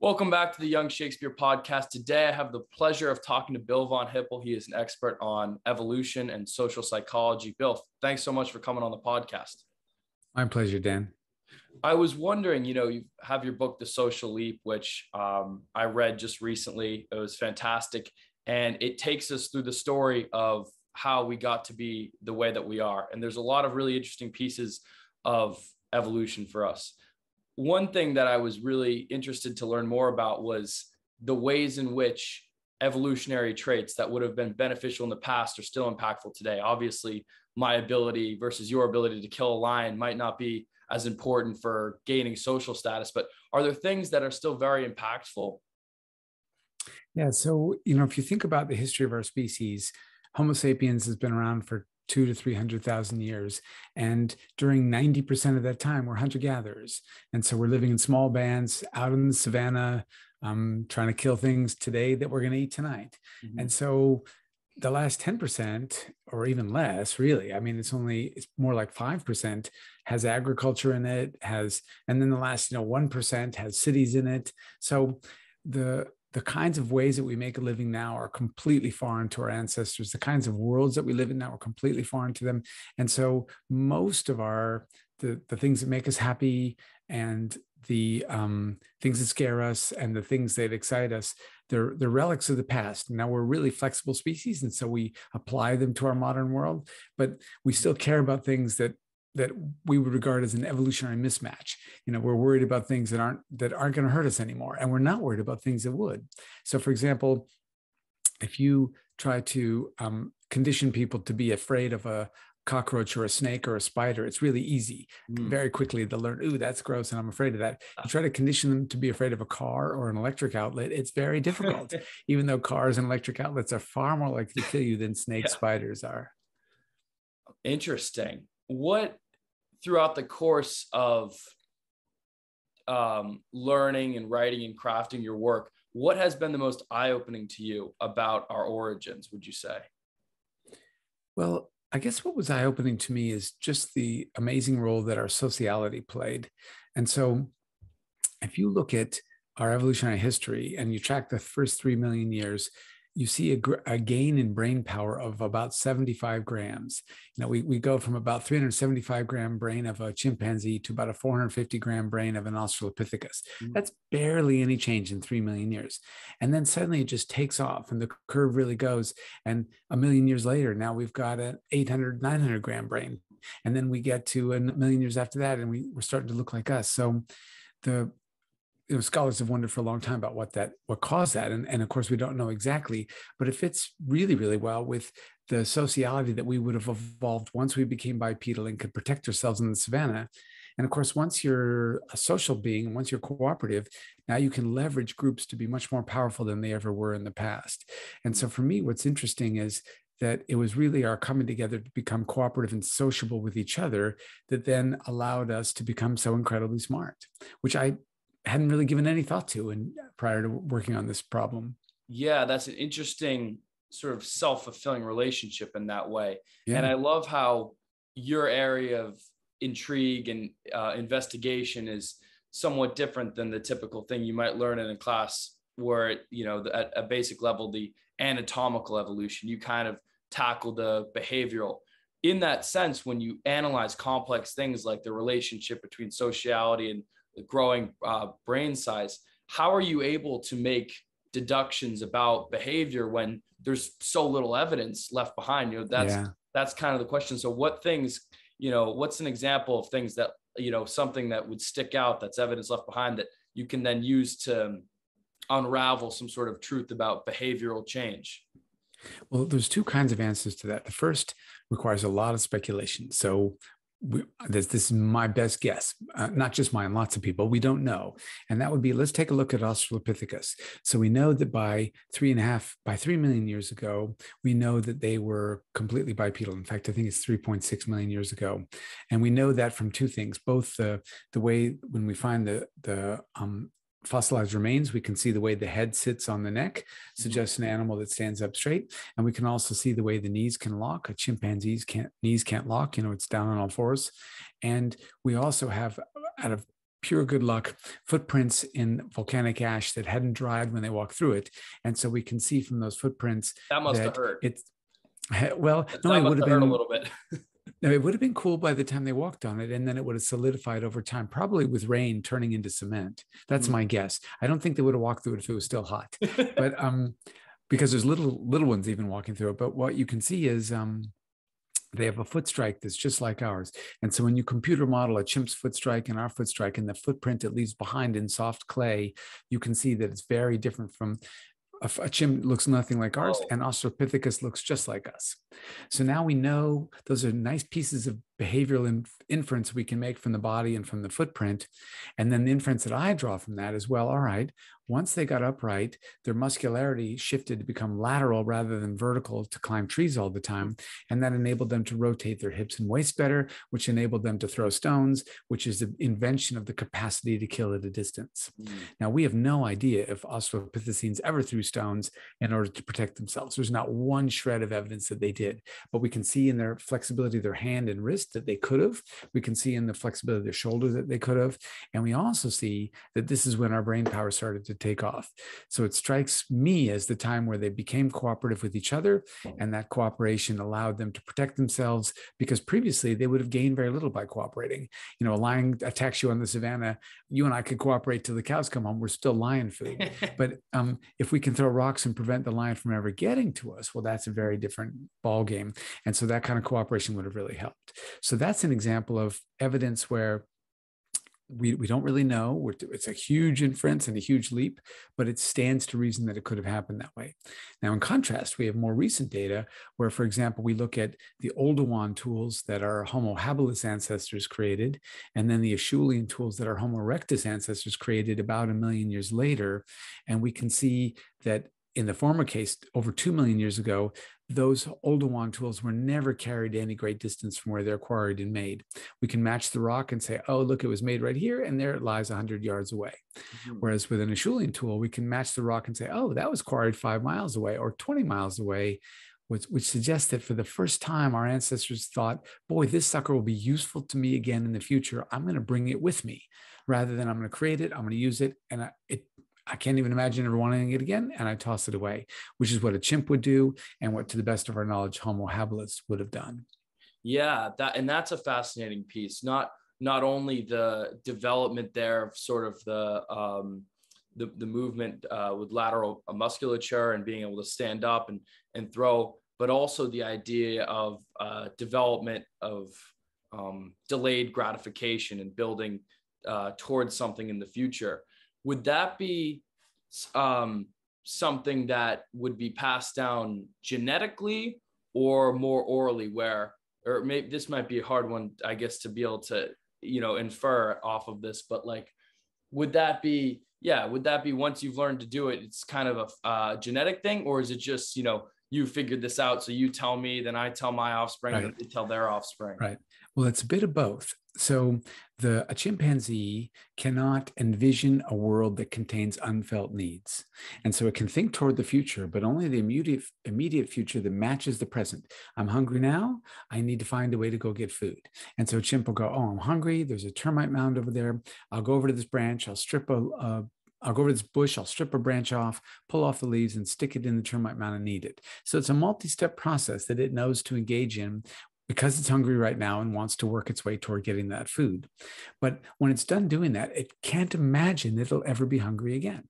Welcome back to the Young Shakespeare podcast. Today, I have the pleasure of talking to Bill Von Hippel. He is an expert on evolution and social psychology. Bill, thanks so much for coming on the podcast. My pleasure, Dan. I was wondering, you know, you have your book, The Social Leap, which um, I read just recently. It was fantastic. And it takes us through the story of how we got to be the way that we are. And there's a lot of really interesting pieces of evolution for us one thing that I was really interested to learn more about was the ways in which evolutionary traits that would have been beneficial in the past are still impactful today. Obviously, my ability versus your ability to kill a lion might not be as important for gaining social status, but are there things that are still very impactful? Yeah. So, you know, if you think about the history of our species, Homo sapiens has been around for two to 300,000 years. And during 90% of that time, we're hunter gatherers. And so we're living in small bands out in the savannah, um, trying to kill things today that we're going to eat tonight. Mm-hmm. And so the last 10% or even less really i mean it's only it's more like 5% has agriculture in it has and then the last you know 1% has cities in it so the the kinds of ways that we make a living now are completely foreign to our ancestors. The kinds of worlds that we live in now are completely foreign to them. And so most of our the, the things that make us happy and the um, things that scare us and the things that excite us, they're, they're relics of the past. Now we're really flexible species, and so we apply them to our modern world, but we still care about things that that we would regard as an evolutionary mismatch. You know, we're worried about things that aren't that aren't going to hurt us anymore, and we're not worried about things that would. So, for example, if you try to um, condition people to be afraid of a cockroach or a snake or a spider, it's really easy. Mm. Very quickly, they'll learn, ooh, that's gross, and I'm afraid of that. You try to condition them to be afraid of a car or an electric outlet, it's very difficult, even though cars and electric outlets are far more likely to kill you than snake yeah. spiders are. Interesting. What throughout the course of um, learning and writing and crafting your work, what has been the most eye opening to you about our origins, would you say? Well, I guess what was eye opening to me is just the amazing role that our sociality played. And so, if you look at our evolutionary history and you track the first three million years, you see a, a, gain in brain power of about 75 grams. You know, we, we go from about 375 gram brain of a chimpanzee to about a 450 gram brain of an Australopithecus. Mm-hmm. That's barely any change in 3 million years. And then suddenly it just takes off and the curve really goes. And a million years later, now we've got an 800, 900 gram brain. And then we get to a million years after that and we, we're starting to look like us. So the you know, scholars have wondered for a long time about what that what caused that, and and of course we don't know exactly, but it fits really really well with the sociality that we would have evolved once we became bipedal and could protect ourselves in the savannah. And of course, once you're a social being, once you're cooperative, now you can leverage groups to be much more powerful than they ever were in the past. And so for me, what's interesting is that it was really our coming together to become cooperative and sociable with each other that then allowed us to become so incredibly smart, which I hadn't really given any thought to and prior to working on this problem. Yeah, that's an interesting sort of self-fulfilling relationship in that way. Yeah. And I love how your area of intrigue and uh, investigation is somewhat different than the typical thing you might learn in a class where you know at a basic level the anatomical evolution you kind of tackle the behavioral in that sense when you analyze complex things like the relationship between sociality and growing uh, brain size, how are you able to make deductions about behavior when there's so little evidence left behind? You know, that's yeah. that's kind of the question. So, what things, you know, what's an example of things that you know something that would stick out that's evidence left behind that you can then use to unravel some sort of truth about behavioral change? Well, there's two kinds of answers to that. The first requires a lot of speculation. So we, this, this is my best guess, uh, not just mine, lots of people, we don't know. And that would be let's take a look at Australopithecus. So we know that by three and a half, by three million years ago, we know that they were completely bipedal. In fact, I think it's 3.6 million years ago. And we know that from two things, both the, the way when we find the, the um, fossilized remains, we can see the way the head sits on the neck, mm-hmm. suggests an animal that stands up straight. And we can also see the way the knees can lock. A chimpanzee's can't, knees can't lock, you know, it's down on all fours. And we also have, out of pure good luck footprints in volcanic ash that hadn't dried when they walked through it and so we can see from those footprints that must that have hurt it's well that no it would have been a little bit no, it would have been cool by the time they walked on it, and then it would have solidified over time, probably with rain turning into cement. That's mm-hmm. my guess. I don't think they would have walked through it if it was still hot, but um, because there's little little ones even walking through it. But what you can see is um, they have a foot strike that's just like ours. And so when you computer model a chimp's foot strike and our foot strike and the footprint it leaves behind in soft clay, you can see that it's very different from a, a chimp looks nothing like ours, oh. and Australopithecus looks just like us. So now we know those are nice pieces of behavioral inference we can make from the body and from the footprint. And then the inference that I draw from that is well, all right, once they got upright, their muscularity shifted to become lateral rather than vertical to climb trees all the time. And that enabled them to rotate their hips and waist better, which enabled them to throw stones, which is the invention of the capacity to kill at a distance. Mm. Now, we have no idea if Australopithecines ever threw stones in order to protect themselves. There's not one shred of evidence that they did, but we can see in their flexibility their hand and wrist that they could have. We can see in the flexibility of their shoulder that they could have. And we also see that this is when our brain power started to take off. So it strikes me as the time where they became cooperative with each other, and that cooperation allowed them to protect themselves because previously they would have gained very little by cooperating. You know, a lion attacks you on the savannah, you and I could cooperate till the cows come home. We're still lion food. but um, if we can throw rocks and prevent the lion from ever getting to us, well, that's a very different ball game. And so that kind of cooperation would have really helped. So that's an example of evidence where we, we don't really know. it's a huge inference and a huge leap, but it stands to reason that it could have happened that way. Now, in contrast, we have more recent data where, for example, we look at the Oldowan tools that our Homo habilis ancestors created, and then the Acheulean tools that our Homo erectus ancestors created about a million years later. And we can see that in the former case, over 2 million years ago, those Oldowan tools were never carried any great distance from where they're quarried and made. We can match the rock and say, oh, look, it was made right here, and there it lies 100 yards away. Mm-hmm. Whereas with an Acheulean tool, we can match the rock and say, oh, that was quarried five miles away or 20 miles away, which, which suggests that for the first time, our ancestors thought, boy, this sucker will be useful to me again in the future. I'm going to bring it with me rather than I'm going to create it, I'm going to use it. And I, it I can't even imagine ever wanting it again. And I toss it away, which is what a chimp would do and what, to the best of our knowledge, Homo habilis would have done. Yeah, that and that's a fascinating piece. Not not only the development there of sort of the um, the, the movement uh, with lateral musculature and being able to stand up and and throw, but also the idea of uh, development of um, delayed gratification and building uh, towards something in the future would that be um, something that would be passed down genetically or more orally where or maybe this might be a hard one i guess to be able to you know infer off of this but like would that be yeah would that be once you've learned to do it it's kind of a uh, genetic thing? Or is it just you know you figured this out so you tell me then i tell my offspring right. they tell their offspring? Right well it's a bit of both. So the a chimpanzee cannot envision a world that contains unfelt needs. And so it can think toward the future but only the immediate immediate future that matches the present. I'm hungry now. I need to find a way to go get food. And so a chimp will go oh i'm hungry. There's a termite mound over there. I'll go over to this branch. I'll strip a, a I'll go over this bush, I'll strip a branch off, pull off the leaves, and stick it in the termite mound and eat it. So it's a multi step process that it knows to engage in because it's hungry right now and wants to work its way toward getting that food. But when it's done doing that, it can't imagine that it'll ever be hungry again,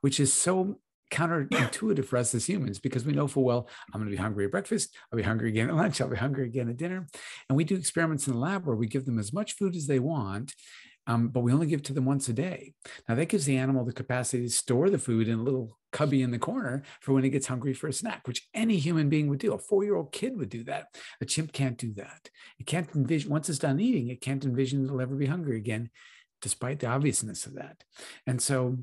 which is so counterintuitive for us as humans because we know full well I'm going to be hungry at breakfast, I'll be hungry again at lunch, I'll be hungry again at dinner. And we do experiments in the lab where we give them as much food as they want um, but we only give to them once a day. Now that gives the animal the capacity to store the food in a little cubby in the corner for when it gets hungry for a snack, which any human being would do. A four-year-old kid would do that. A chimp can't do that. It can't envision once it's done eating, it can't envision it'll ever be hungry again, despite the obviousness of that. And so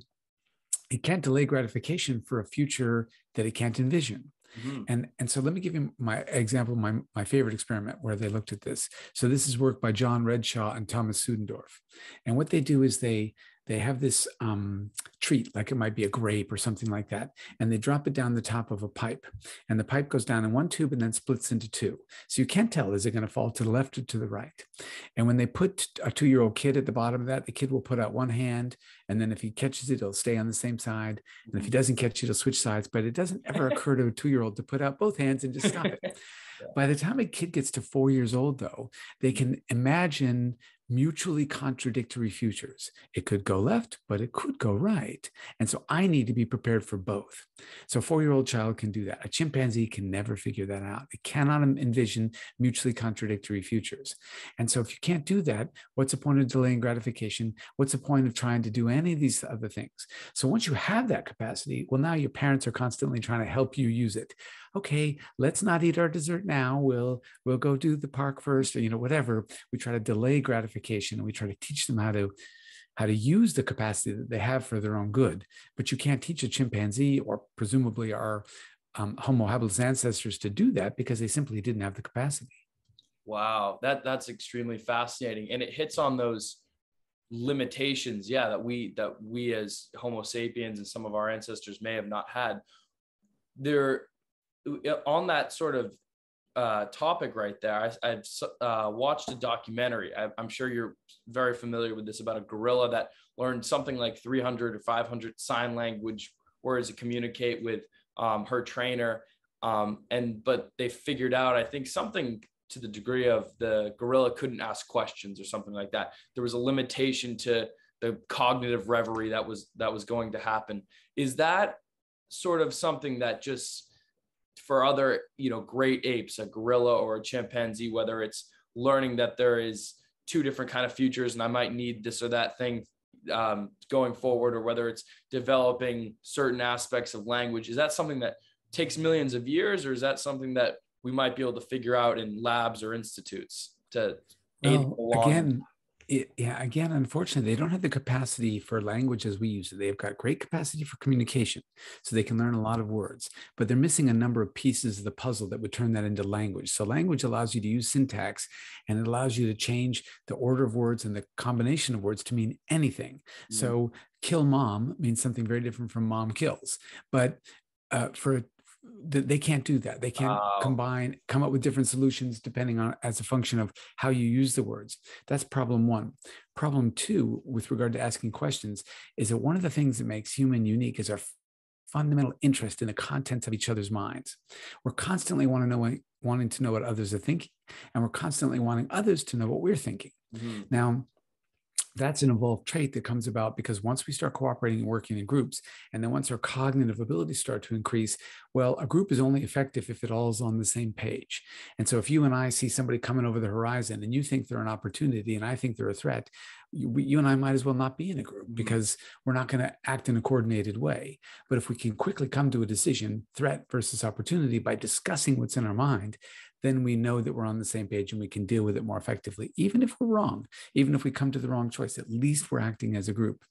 it can't delay gratification for a future that it can't envision. Mm-hmm. And, and so let me give you my example, my, my favorite experiment where they looked at this. So this is work by John Redshaw and Thomas Suddendorf. And what they do is they they have this um, treat, like it might be a grape or something like that, and they drop it down the top of a pipe. And the pipe goes down in one tube and then splits into two. So you can't tell is it going to fall to the left or to the right. And when they put a two year old kid at the bottom of that, the kid will put out one hand. And then if he catches it, it'll stay on the same side. And if he doesn't catch it, he'll switch sides. But it doesn't ever occur to a two year old to put out both hands and just stop it. By the time a kid gets to four years old, though, they can imagine mutually contradictory futures. It could go left, but it could go right. And so I need to be prepared for both. So a four year old child can do that. A chimpanzee can never figure that out. It cannot envision mutually contradictory futures. And so if you can't do that, what's the point of delaying gratification? What's the point of trying to do any of these other things? So once you have that capacity, well, now your parents are constantly trying to help you use it okay, let's not eat our dessert now. We'll we'll go do the park first, or you know, whatever. We try to delay gratification and we try to teach them how to how to use the capacity that they have for their own good. But you can't teach a chimpanzee or presumably our um, Homo habilis ancestors to do that because they simply didn't have the capacity. Wow, that that's extremely fascinating, and it hits on those limitations yeah that we that we as homo sapiens and some of our ancestors may have not had there on that sort of uh, topic right there, I, have uh, watched a documentary. I, am sure you're very familiar with this about a gorilla that learned something like 300 or 500 sign language words to communicate with um, her trainer. Um, and but they figured out, I think, something to the degree of the gorilla couldn't ask questions or something like that. There was a limitation to the cognitive reverie that was that was going to happen. Is that sort of something that just for other you know great apes a gorilla or a chimpanzee whether it's learning that there is two different kind of futures and i might need this or that thing um, going forward or whether it's developing certain aspects of language is that something that takes millions of years or is that something that we might be able to figure out in labs or institutes to well, again it, yeah, again, unfortunately, they don't have the capacity for language as we use it. They've got great capacity for communication, so they can learn a lot of words, but they're missing a number of pieces of the puzzle that would turn that into language. So, language allows you to use syntax and it allows you to change the order of words and the combination of words to mean anything. Mm-hmm. So, kill mom means something very different from mom kills. But uh, for they can't do that. They can't oh. combine come up with different solutions depending on as a function of how you use the words. That's problem one. Problem two with regard to asking questions is that one of the things that makes human unique is our fundamental interest in the contents of each other's minds. We're constantly want to know wanting to know what others are thinking and we're constantly wanting others to know what we're thinking. Mm-hmm. now that's an evolved trait that comes about because once we start cooperating and working in groups, and then once our cognitive abilities start to increase, well, a group is only effective if it all is on the same page. And so if you and I see somebody coming over the horizon and you think they're an opportunity and I think they're a threat, you, you and I might as well not be in a group mm-hmm. because we're not going to act in a coordinated way. But if we can quickly come to a decision, threat versus opportunity, by discussing what's in our mind, then we know that we're on the same page and we can deal with it more effectively. Even if we're wrong, even if we come to the wrong choice, at least we're acting as a group.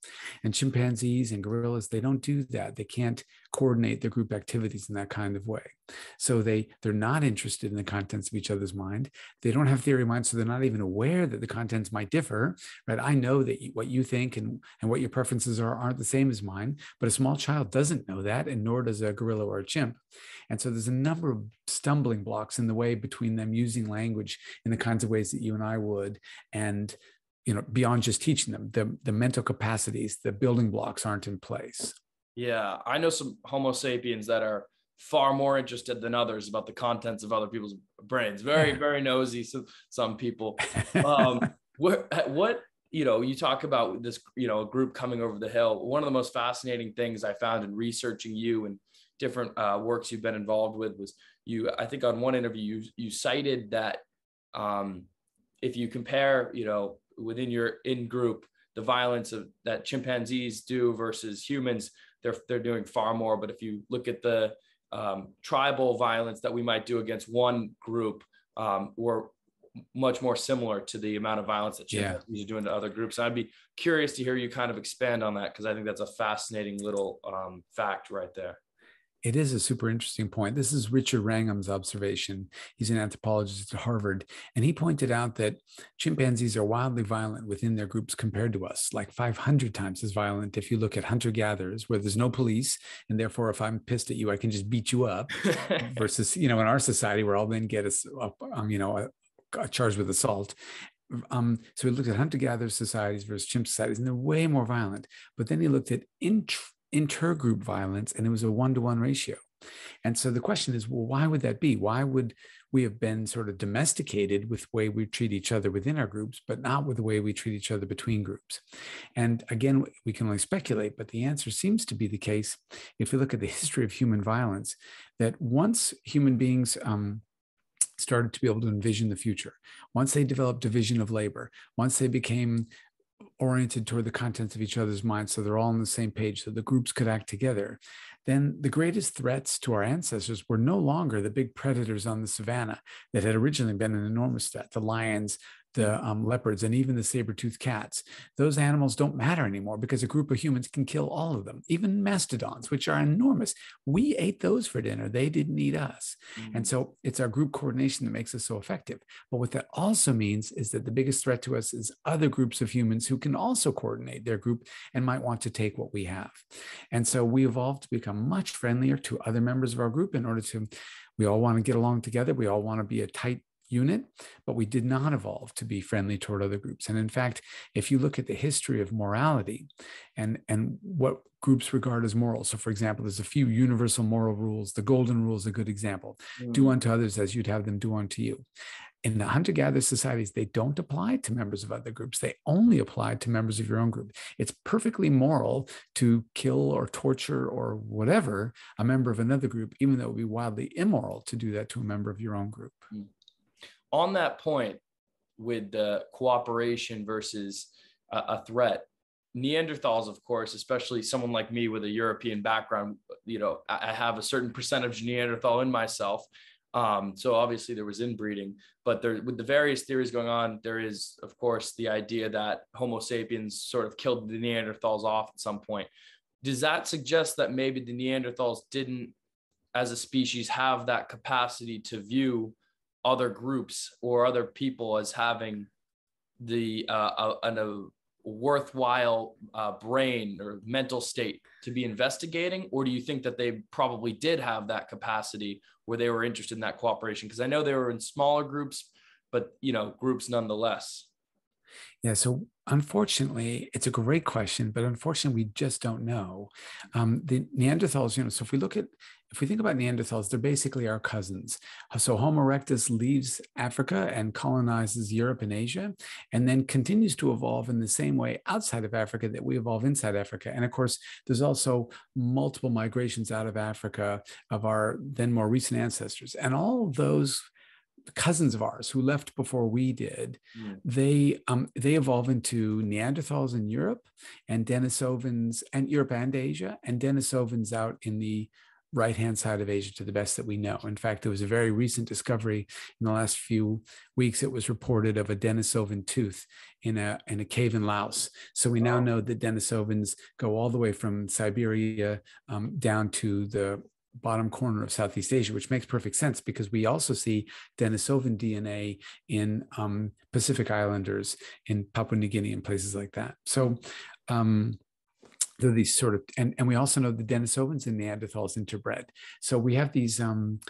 And chimpanzees and gorillas, they don't do that. They can't coordinate their group activities in that kind of way. So they they're not interested in the contents of each other's mind. They don't have theory minds, so they're not even aware that the contents might differ. Right? I know that what you think and and what your preferences are aren't the same as mine, but a small child doesn't know that, and nor does a gorilla or a chimp. And so there's a number of stumbling blocks in the way between them using language in the kinds of ways that you and I would, and you know beyond just teaching them the the mental capacities, the building blocks aren't in place. Yeah, I know some Homo sapiens that are far more interested than others about the contents of other people's brains. Very, very nosy. Some some people. Um, what what you know, you talk about this, you know, a group coming over the hill. One of the most fascinating things I found in researching you and different uh, works you've been involved with was you. I think on one interview you you cited that um, if you compare, you know, within your in group the violence of that chimpanzees do versus humans they're they're doing far more. But if you look at the um, tribal violence that we might do against one group, um, we're much more similar to the amount of violence that chimpanzees yeah. are doing to other groups. And I'd be curious to hear you kind of expand on that because I think that's a fascinating little um, fact right there. It is a super interesting point. This is Richard Wrangham's observation. He's an anthropologist at Harvard, and he pointed out that chimpanzees are wildly violent within their groups compared to us, like 500 times as violent if you look at hunter gatherers, where there's no police, and therefore, if I'm pissed at you, I can just beat you up. versus, you know, in our society, where I'll then get us, um, you know, a, a charged with assault. Um, so he looked at hunter-gatherer societies versus chimp societies, and they're way more violent. But then he looked at int- intergroup violence, and it was a one-to-one ratio. And so the question is, well, why would that be? Why would we have been sort of domesticated with the way we treat each other within our groups, but not with the way we treat each other between groups? And again, we can only speculate, but the answer seems to be the case if we look at the history of human violence, that once human beings um, started to be able to envision the future. Once they developed division of labor, once they became oriented toward the contents of each other's minds so they're all on the same page so the groups could act together. Then the greatest threats to our ancestors were no longer the big predators on the savannah that had originally been an enormous threat the lions the um, leopards and even the saber-toothed cats those animals don't matter anymore because a group of humans can kill all of them even mastodons which are enormous. We ate those for dinner. They didn't eat us. Mm-hmm. and so it's our group coordination that makes us so effective. But what that also means is that the biggest threat to us is other groups of humans who can also coordinate their group and might want to take what we have. And so we evolved to become much friendlier to other members of our group in order to we all want to get along together. We all want to be a tight unit, but we did not evolve to be friendly toward other groups. And in fact, if you look at the history of morality and, and what groups regard as moral, so for example, there's a few universal moral rules. The golden rule is a good example. Mm-hmm. Do unto others as you'd have them do unto you. In the hunter gatherer societies, they don't apply to members of other groups. They only apply to members of your own group. It's perfectly moral to kill or torture or whatever a member of another group, even though it would be wildly immoral to do that to a member of your own group. Mm on that point with the cooperation versus a, a threat, Neanderthals, of course, especially someone like me with a European background, you know, I have a certain percentage of Neanderthal in myself. Um, so obviously there was inbreeding, but there with the various theories going on, there is, of course, the idea that Homo sapiens sort of killed the Neanderthals off at some point. Does that suggest that maybe the Neanderthals didn't, as a species, have that capacity to view other groups or other people as having the uh, a, a worthwhile uh, brain or mental state to be investigating? Or do you think that they probably did have that capacity where they were interested in that cooperation? Because i know they were in smaller groups but you know groups nonetheless. Yeah so unfortunately it's a great question but unfortunately we just don't know. Um, the neanderthals you know so if we look at if we think about Neanderthals, they're basically our cousins. So Homo erectus leaves Africa and colonizes Europe and Asia, and then continues to evolve in the same way outside of Africa that we evolve inside Africa. And of course, there's also multiple migrations out of Africa of our then more recent ancestors. And all those cousins of ours who left before we did, mm. they um, they evolve into Neanderthals in Europe and Denisovans and Europe and Asia, and Denisovans out in the right hand side of Asia to the best that we know. In fact, there was a very recent discovery in the last few weeks. It was reported of a Denisovan tooth in a in a cave in Laos. So we now know that Denisovans go all the way from Siberia um, down to the bottom corner of Southeast Asia, which makes perfect sense because we also see Denisovan DNA in um, Pacific Islanders in Papua New Guinea and places like that. So um, these sort of and, and we also know the denisovans and neanderthals interbred. So we have these um,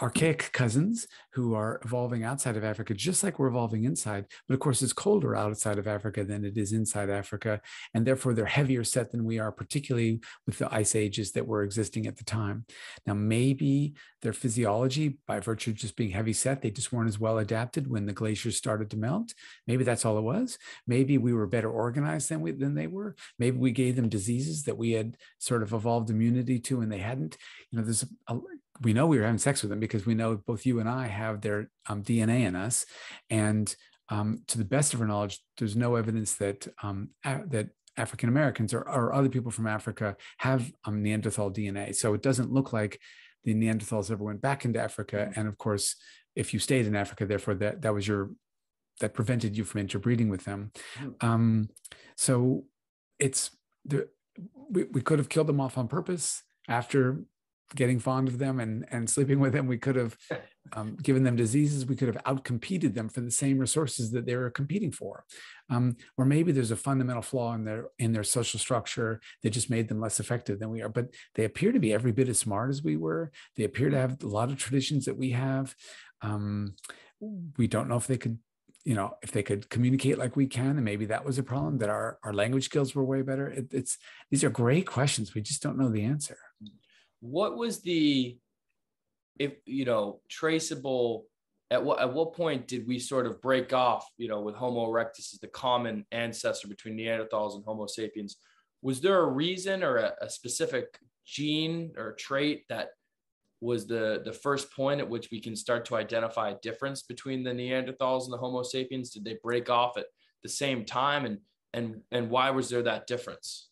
archaic cousins who are evolving outside of Africa, just like we're evolving inside. But of course, it's colder outside of Africa than it is inside Africa. And therefore, they're heavier set than we are, particularly with the ice ages that were existing at the time. Now, maybe their physiology, by virtue of just being heavy set, they just weren't as well adapted when the glaciers started to melt. Maybe that's all it was. Maybe we were better organized than, we, than they were. Maybe we gave them diseases that we had sort of evolved immunity to and they hadn't. You know, there's a, we know we were having sex with them because we know both you and I have their um, DNA in us, and um, to the best of our knowledge, there's no evidence that um, a- that African Americans or, or, other people from Africa have um, Neanderthal DNA. So it doesn't look like the Neanderthals ever went back into Africa. Mm-hmm. And of course, if you stayed in Africa, therefore that that was your that prevented you from interbreeding with them. Mm-hmm. Um, so it's the we, we could have killed them off on purpose after getting fond of them and and sleeping with them. We could have um, given them diseases. We could have outcompeted them for the same resources that they were competing for. Um, or maybe there's a fundamental flaw in their in their social structure that just made them less effective than we are. But they appear to be every bit as smart as we were. They appear to have a lot of traditions that we have. Um, we don't know if they could you know if they could communicate like we can. And maybe that was a problem that our our language skills were way better. It, it's these are great questions. We just don't know the answer what was the if you know traceable at what at what point did we sort of break off you know with homo erectus as the common ancestor between neanderthals and homo sapiens? Was there a reason or a, a specific gene or trait that was the the first point at which we can start to identify a difference between the neanderthals and the homo sapiens? Did they break off at the same time? And and and why was there that difference?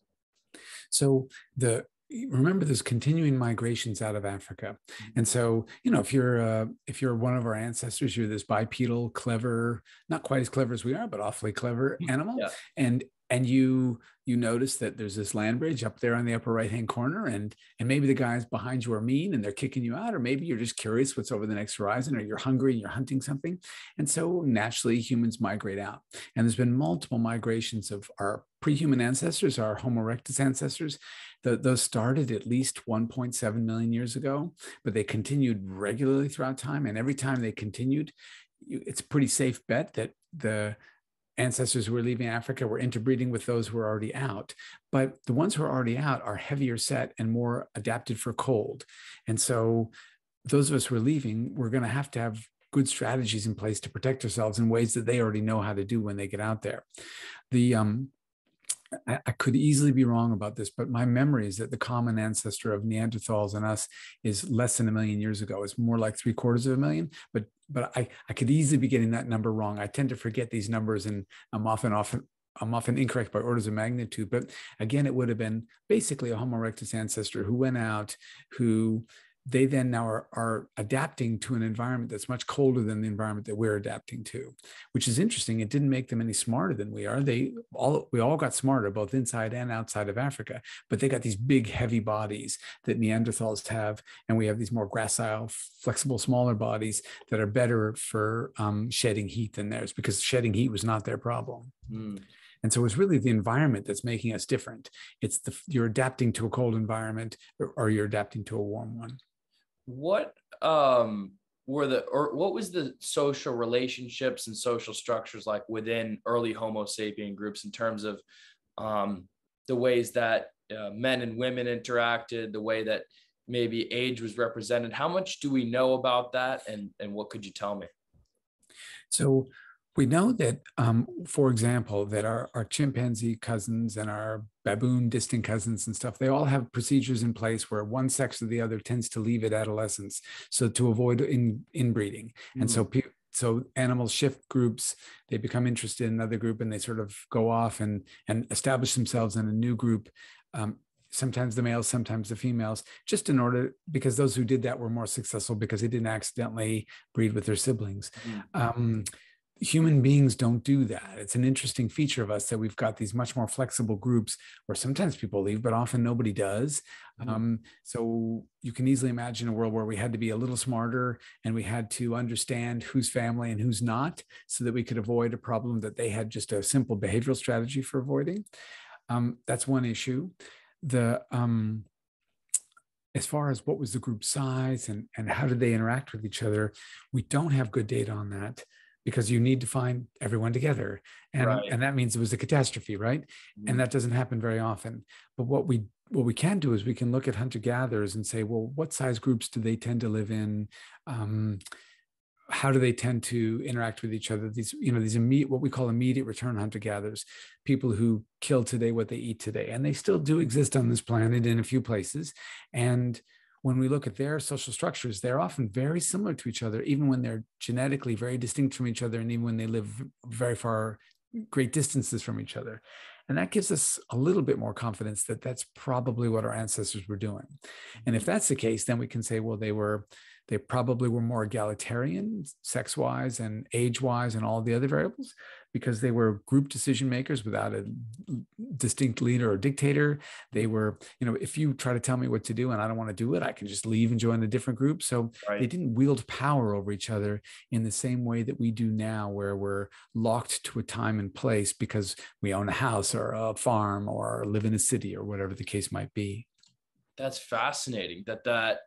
So the remember there's continuing migrations out of africa mm-hmm. and so you know if you're uh, if you're one of our ancestors you're this bipedal clever not quite as clever as we are but awfully clever mm-hmm. animal yeah. and and you you notice that there's this land bridge up there on the upper right hand corner and and maybe the guys behind you are mean and they're kicking you out or maybe you're just curious what's over the next horizon or you're hungry and you're hunting something. And so naturally humans migrate out. And there's been multiple migrations of our pre-human ancestors our homo erectus ancestors. The, those started at least 1.7 million years ago but they continued regularly throughout time. And every time they continued it's a pretty safe bet that the ancestors who were leaving Africa were interbreeding with those who were already out. But the ones who are already out are heavier set and more adapted for cold. And so those of us who are leaving, we're going to have to have good strategies in place to protect ourselves in ways that they already know how to do when they get out there. The um, I, I, could easily be wrong about this, but my memory is that the common ancestor of Neanderthals and us is less than a million years ago. It's more like three quarters of a million, but but I, I could easily be getting that number wrong. I tend to forget these numbers and I'm often often I'm often incorrect by orders of magnitude, but again, it would have been basically a Homo erectus ancestor who went out, who they then now are, are adapting to an environment that's much colder than the environment that we're adapting to which is interesting it didn't make them any smarter than we are they all we all got smarter both inside and outside of africa but they got these big heavy bodies that neanderthals have and we have these more gracile flexible smaller bodies that are better for um, shedding heat than theirs because shedding heat was not their problem mm. And so it's really the environment that's making us different. It's the you're adapting to a cold environment or, or you're adapting to a warm one what um were the or what was the social relationships and social structures like within early homo sapien groups in terms of um the ways that uh, men and women interacted the way that maybe age was represented? How much do we know about that and and what could you tell me? So we know that, um, for example, that our, our chimpanzee cousins and our baboon distant cousins and stuff, they all have procedures in place where one sex or the other tends to leave at adolescence. So to avoid in, inbreeding. Mm-hmm. And so, mm. so animals shift groups, they become interested in another group and they sort of go off and, and establish themselves in a new group. Um, sometimes the males, sometimes the females, just in order because those who did that were more successful because they didn't accidentally breed with their siblings. Mm-hmm. Um, human beings don't do that. It's an interesting feature of us that we've got these much more flexible groups where sometimes people leave, but often nobody does. Mm-hmm. Um, so you can easily imagine a world where we had to be a little smarter and we had to understand who's family and who's not so that we could avoid a problem that they had just a simple behavioral strategy for avoiding. Um, that's one issue. The um, as far as what was the group size and, and how did they interact with each other, we don't have good data on that because you need to find everyone together. And right. and that means it was a catastrophe right? Mm-hmm. and that doesn't happen very often. But what we what we can do is we can look at hunter gatherers and say well what size groups do they tend to live in? Um, how do they tend to interact with each other? These you know these immediate what we call immediate return hunter gatherers people who kill today what they eat today. And they still do exist on this planet in a few places. And when we look at their social structures, they're often very similar to each other, even when they're genetically very distinct from each other, and even when they live very far, great distances from each other. And that gives us a little bit more confidence that that's probably what our ancestors were doing. And if mm-hmm. that's the case, then we can say, well, they were, they probably were more egalitarian sex wise and age wise and all the other variables. Because they were group decision makers without a distinct leader or dictator. They were, you know, if you try to tell me what to do and I don't want to do it, I can just leave and join a different group. So right. they didn't wield power over each other in the same way that we do now, where we're locked to a time and place because we own a house or a farm or live in a city or whatever the case might be. That's fascinating that that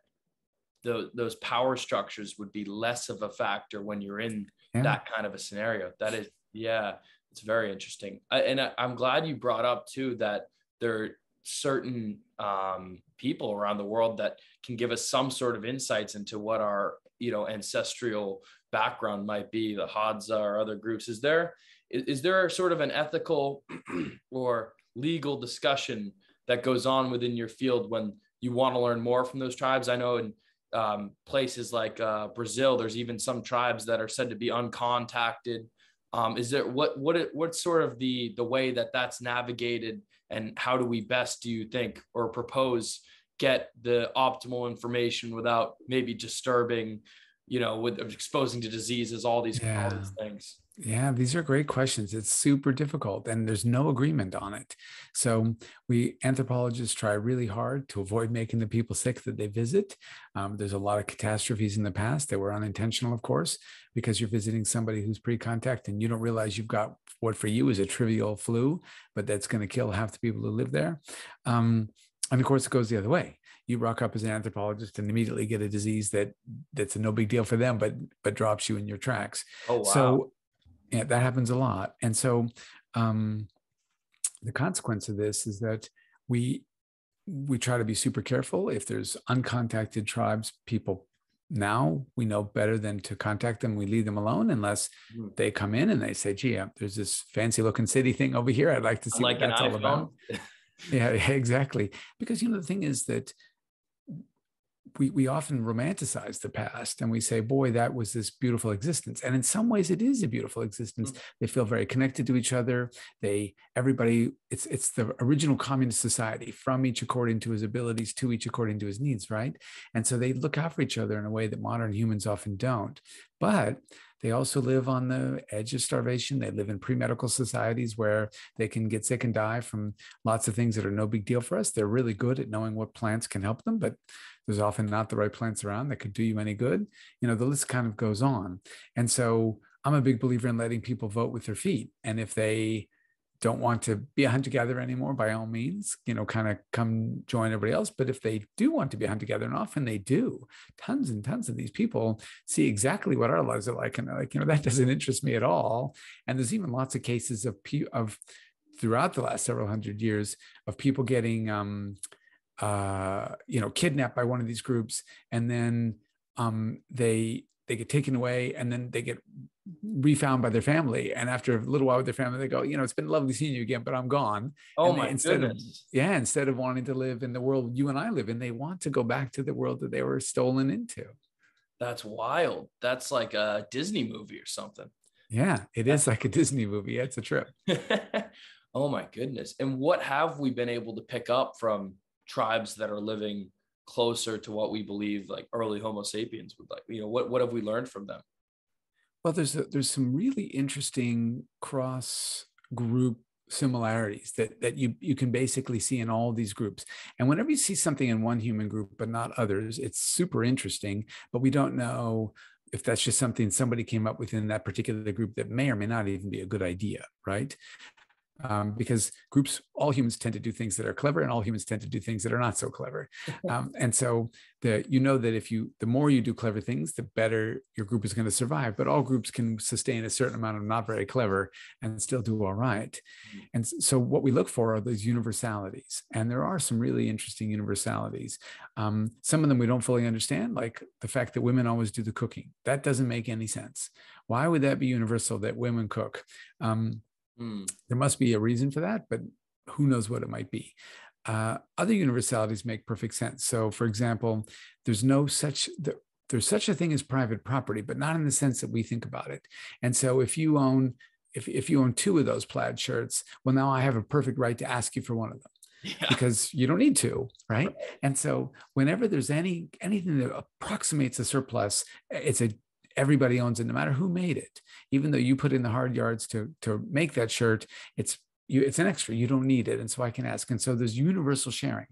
the, those power structures would be less of a factor when you're in yeah. that kind of a scenario. That is, yeah, it's very interesting. I, and I, am glad you brought up too that there are certain um, people around the world that can give us some sort of insights into what our you know ancestral background might be. The Hadza or other groups. Is there is, is there sort of an ethical or legal discussion that goes on within your field when you want to learn more from those tribes? I know in um, places like uh, Brazil, there's even some tribes that are said to be uncontacted. Um, is there what what it, what sort of the the way that that's navigated, and how do we best do you think or propose get the optimal information without maybe disturbing, you know, with exposing to diseases, all these, yeah. all these things. Yeah, these are great questions. It's super difficult and there's no agreement on it. So, we anthropologists try really hard to avoid making the people sick that they visit. Um, there's a lot of catastrophes in the past that were unintentional, of course, because you're visiting somebody who's pre contact and you don't realize you've got what for you is a trivial flu, but that's going to kill half the people who live there. Um, and of course, it goes the other way you rock up as an anthropologist and immediately get a disease that that's a no big deal for them but but drops you in your tracks oh, wow. so yeah, that happens a lot. And so um, the consequence of this is that we we try to be super careful. If there's uncontacted tribes, people now we know better than to contact them. We leave them alone unless mm. they come in and they say, "Gee, there's this fancy looking city thing over here. I'd like to see like what that's all about." yeah, exactly. Because you know the thing is that we, we often romanticize the past and we say, boy, that was this beautiful existence. And in some ways it is a beautiful existence. Mm-hmm. They feel very connected to each other. They, everybody, it's, it's the original communist society from each according to his abilities to each according to his needs. Right. And so they look out for each other in a way that modern humans often don't. But they also live on the edge of starvation. They live in pre medical societies where they can get sick and die from lots of things that are no big deal for us. They're really good at knowing what plants can help them, but there's often not the right plants around that could do you any good. You know, the list kind of goes on. And so I'm a big believer in letting people vote with their feet. And if they don't want to be a hunter gatherer anymore, by all means, you know, kind of come join everybody else. But if they do want to be a hunter gatherer, and often they do, tons and tons of these people see exactly what our lives are like, and they're like, you know, that doesn't interest me at all. And there's even lots of cases of of throughout the last several hundred years of people getting um, uh, you know, kidnapped by one of these groups, and then um, they they get taken away, and then they get refound by their family. And after a little while with their family, they go, you know, it's been lovely seeing you again, but I'm gone. Oh and my they, instead goodness. Of, yeah, instead of wanting to live in the world you and I live in, they want to go back to the world that they were stolen into. That's wild. That's like a Disney movie or something. Yeah, it is like a Disney movie. It's a trip. oh my goodness. And what have we been able to pick up from tribes that are living closer to what we believe like early homo sapiens would like you know what what have we learned from them? Well there's a, there's some really interesting cross group similarities that that you you can basically see in all these groups. And whenever you see something in one human group but not others it's super interesting but we don't know if that's just something somebody came up with in that particular group that may or may not even be a good idea right um, because groups, all humans tend to do things that are clever, and all humans tend to do things that are not so clever. Um, and so, the you know that if you, the more you do clever things, the better your group is going to survive. But all groups can sustain a certain amount of not very clever and still do all right. Mm-hmm. And so, what we look for are those universalities, and there are some really interesting universalities. Um, some of them we don't fully understand, like the fact that women always do the cooking. That doesn't make any sense. Why would that be universal that women cook? Um, Mm. There must be a reason for that, but who knows what it might be. Uh, other universalities make perfect sense. So, for example, there's no such there's such a thing as private property, but not in the sense that we think about it. And so, if you own if if you own two of those plaid shirts, well, now I have a perfect right to ask you for one of them. Yeah. because you don't need to right and so whenever there's any anything that approximates a surplus it's a everybody owns it, no matter who made it. Even though you put in the hard yards to to make that shirt, it's you, it's an extra. You don't need it, and so I can ask. And so there's universal sharing,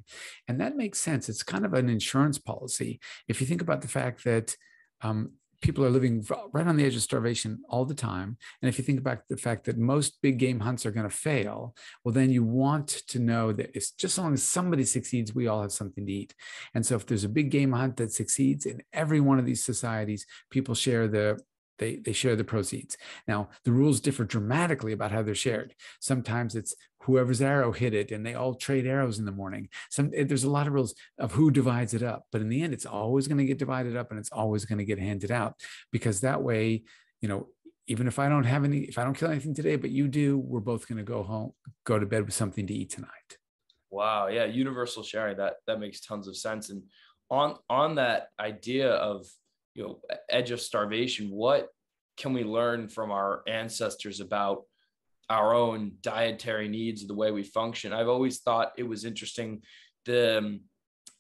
and that makes sense. It's kind of an insurance policy if you think about the fact that um, people are living right on the edge of starvation all the time. And if you think about the fact that most big game hunts are going to fail, well, then you want to know that it's just as long as somebody succeeds, we all have something to eat. And so if there's a big game hunt that succeeds in every one of these societies, people share the they, they share the proceeds. Now, the rules differ dramatically about how they're shared. Sometimes it's whoever's arrow hit it and they all trade arrows in the morning. Some eh, there's a lot of rules of who divides it up, but in the end, it's always going to get divided up and it's always going to get handed out because that way, you know, even if I don't have any, if I don't kill anything today, but you do, we're both going to go home, go to bed with something to eat tonight. Wow. Yeah. Universal sharing that, that makes tons of sense. And on, on that idea of, you know edge of starvation what can we learn from our ancestors about our own dietary needs the way we function? I've always thought it was interesting the um,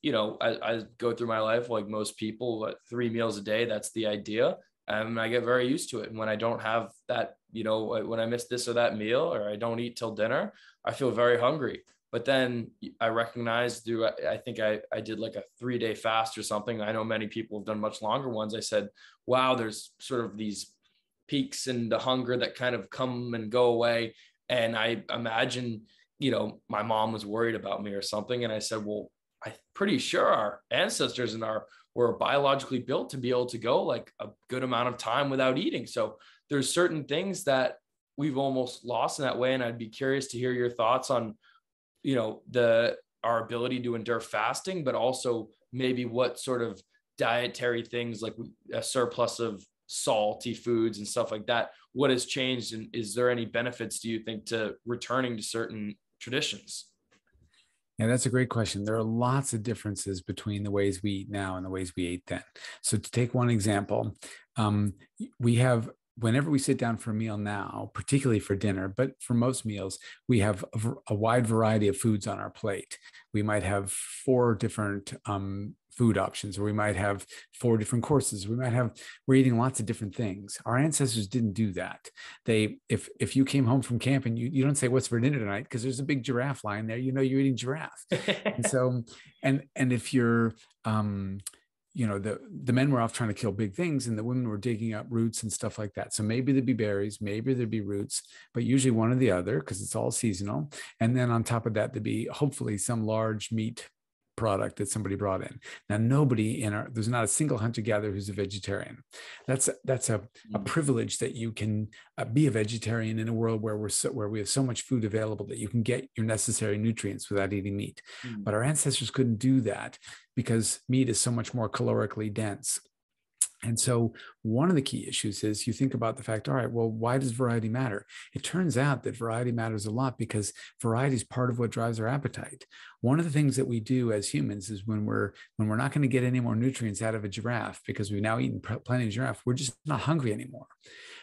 you know I, I, go through my life like most people three meals a day that's the idea. And i get very used to it. And when i don't have that you know when i miss this or that meal or i don't eat till dinner i feel very hungry but then I recognized through, I think I, I did like a three day fast or something. I know many people have done much longer ones. I said, wow, there's sort of these peaks and the hunger that kind of come and go away. And I imagine, you know, my mom was worried about me or something. And I said, well, I'm pretty sure our ancestors and our were biologically built to be able to go like a good amount of time without eating. So there's certain things that we've almost lost in that way. And I'd be curious to hear your thoughts on you know the our ability to endure fasting but also maybe what sort of dietary things like a surplus of salty foods and stuff like that what has changed and is there any benefits do you think to returning to certain traditions yeah, that's a great question. There are lots of differences between the ways we eat now and the ways we ate then. So, to take one example, um, we have whenever we sit down for a meal now, particularly for dinner, but for most meals, we have a, a wide variety of foods on our plate. We might have four different um, food options, or we might have four different courses. We might have we're eating lots of different things. Our ancestors didn't do that. They if if you came home from camp and you, you don't say what's for dinner tonight because there's a big giraffe lying there, you know you're eating giraffe. and so and and if you're um you know the the men were off trying to kill big things and the women were digging up roots and stuff like that. So maybe there'd be berries maybe there'd be roots but usually one or the other because it's all seasonal. And then on top of that there'd be hopefully some large meat product that somebody brought in. Now, nobody in our there's not a single hunter gatherer who's a vegetarian. That's that's a, a mm. privilege that you can uh, be a vegetarian in a world where we're so, where we have so much food available that you can get your necessary nutrients without eating meat. Mm. But our ancestors couldn't do that because meat is so much more calorically dense. And so, one of the key issues is you think about the fact, all right, well, why does variety matter? It turns out that variety matters a lot because variety is part of what drives our appetite. One of the things that we do as humans is when we're when we're not going to get any more nutrients out of a giraffe because we've now eaten plenty of giraffe, we're just not hungry anymore.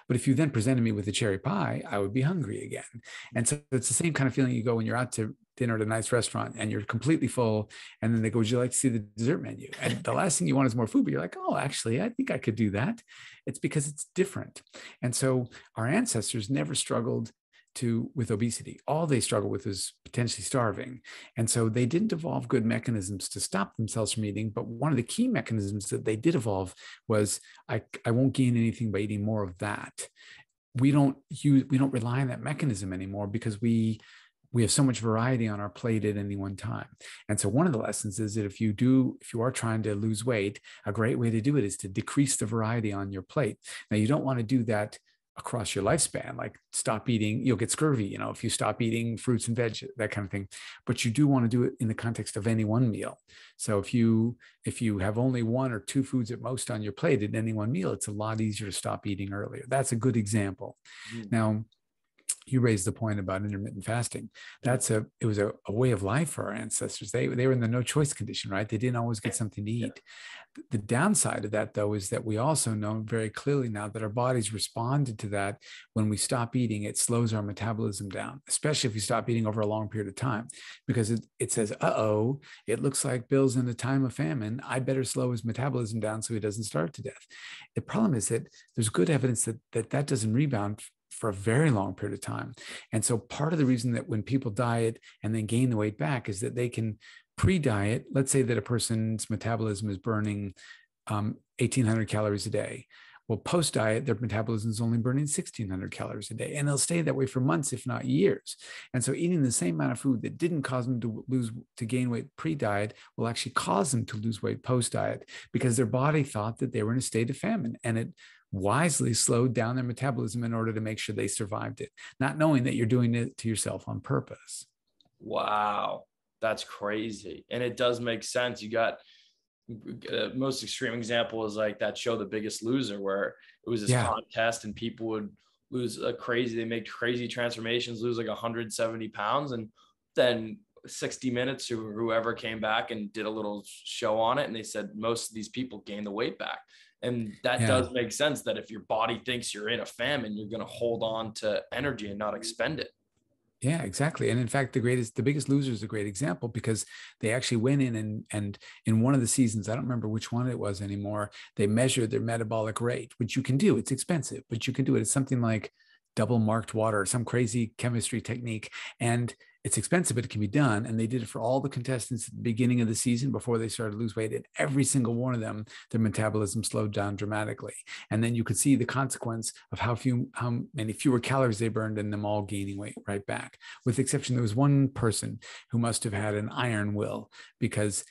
But if you then presented me with a cherry pie, I would be hungry again. And so it's the same kind of feeling you go when you're out to dinner at a nice restaurant and you're completely full. And then they go, Would you like to see the dessert menu? And the last thing you want is more food, but you're like, Oh, actually, I think I could do that. It's because it's different. And so our ancestors never struggled to with obesity. All they struggle with is potentially starving. And so they didn't evolve good mechanisms to stop themselves from eating but one of the key mechanisms that they did evolve was i, I won't gain anything by eating more of that. We don't use we don't rely on that mechanism anymore because we we have so much variety on our plate at any one time. And so one of the lessons is that if you do, if you are trying to lose weight, a great way to do it is to decrease the variety on your plate. Now you don't want to do that across your lifespan like stop eating you'll get scurvy you know if you stop eating fruits and veg that kind of thing but you do want to do it in the context of any one meal so if you if you have only one or two foods at most on your plate at any one meal it's a lot easier to stop eating earlier that's a good example mm. now you raised the point about intermittent fasting. That's a it was a, a, way of life for our ancestors. They, they were in the no choice condition right? They didn't always get something to eat. The downside of that though is that we also know very clearly now that our bodies responded to that when we stop eating it slows our metabolism down especially if we stop eating over a long period of time because it, it says uh-oh it looks like bill's in a time of famine. I better slow his metabolism down so he doesn't starve to death. The problem is that there's good evidence that that, that doesn't rebound for a very long period of time. And so part of the reason that when people diet and then gain the weight back is that they can pre-diet, let's say that a person's metabolism is burning um, 1800 calories a day. Well, post diet, their metabolism is only burning 1600 calories a day, and they'll stay that way for months, if not years. And so, eating the same amount of food that didn't cause them to lose to gain weight pre diet will actually cause them to lose weight post diet because their body thought that they were in a state of famine, and it wisely slowed down their metabolism in order to make sure they survived it, not knowing that you're doing it to yourself on purpose. Wow, that's crazy. And it does make sense. You got uh, most extreme example is like that show, The Biggest Loser, where it was this yeah. contest and people would lose a crazy, they make crazy transformations, lose like 170 pounds. And then 60 minutes or whoever came back and did a little show on it and they said most of these people gained the weight back and that yeah. does make sense that if your body thinks you're in a famine, you're going to hold on to energy and not expend it. Yeah, exactly. And in fact, the greatest, the biggest loser is a great example because they actually went in and and in one of the seasons, I don't remember which one it was anymore. They measured their metabolic rate, which you can do. It's expensive, but you can do it. It's something like double marked water, some crazy chemistry technique, and it's expensive, but it can be done. And they did it for all the contestants at the beginning of the season before they started to lose weight. And every single one of them, their metabolism slowed down dramatically. And then you could see the consequence of how few, how many fewer calories they burned and them all gaining weight right back. With the exception, there was one person who must have had an iron will because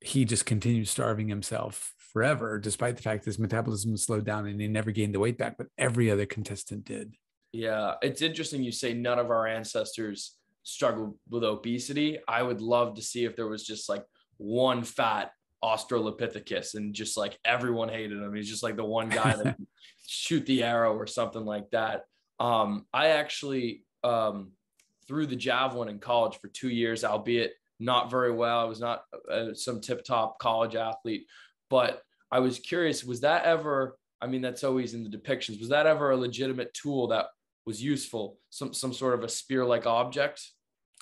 he just continued starving himself forever, despite the fact his metabolism slowed down and he never gained the weight back, but every other contestant did. Yeah, it's interesting you say none of our ancestors struggled with obesity. I would love to see if there was just like one fat Australopithecus and just like everyone hated him. He's just like the one guy that shoot the arrow or something like that. Um, I actually um, threw the javelin in college for two years, albeit not very well. I was not uh, some tip top college athlete, but I was curious, was that ever, I mean, that's always in the depictions. Was that ever a legitimate tool that was useful, some some sort of a spear-like object?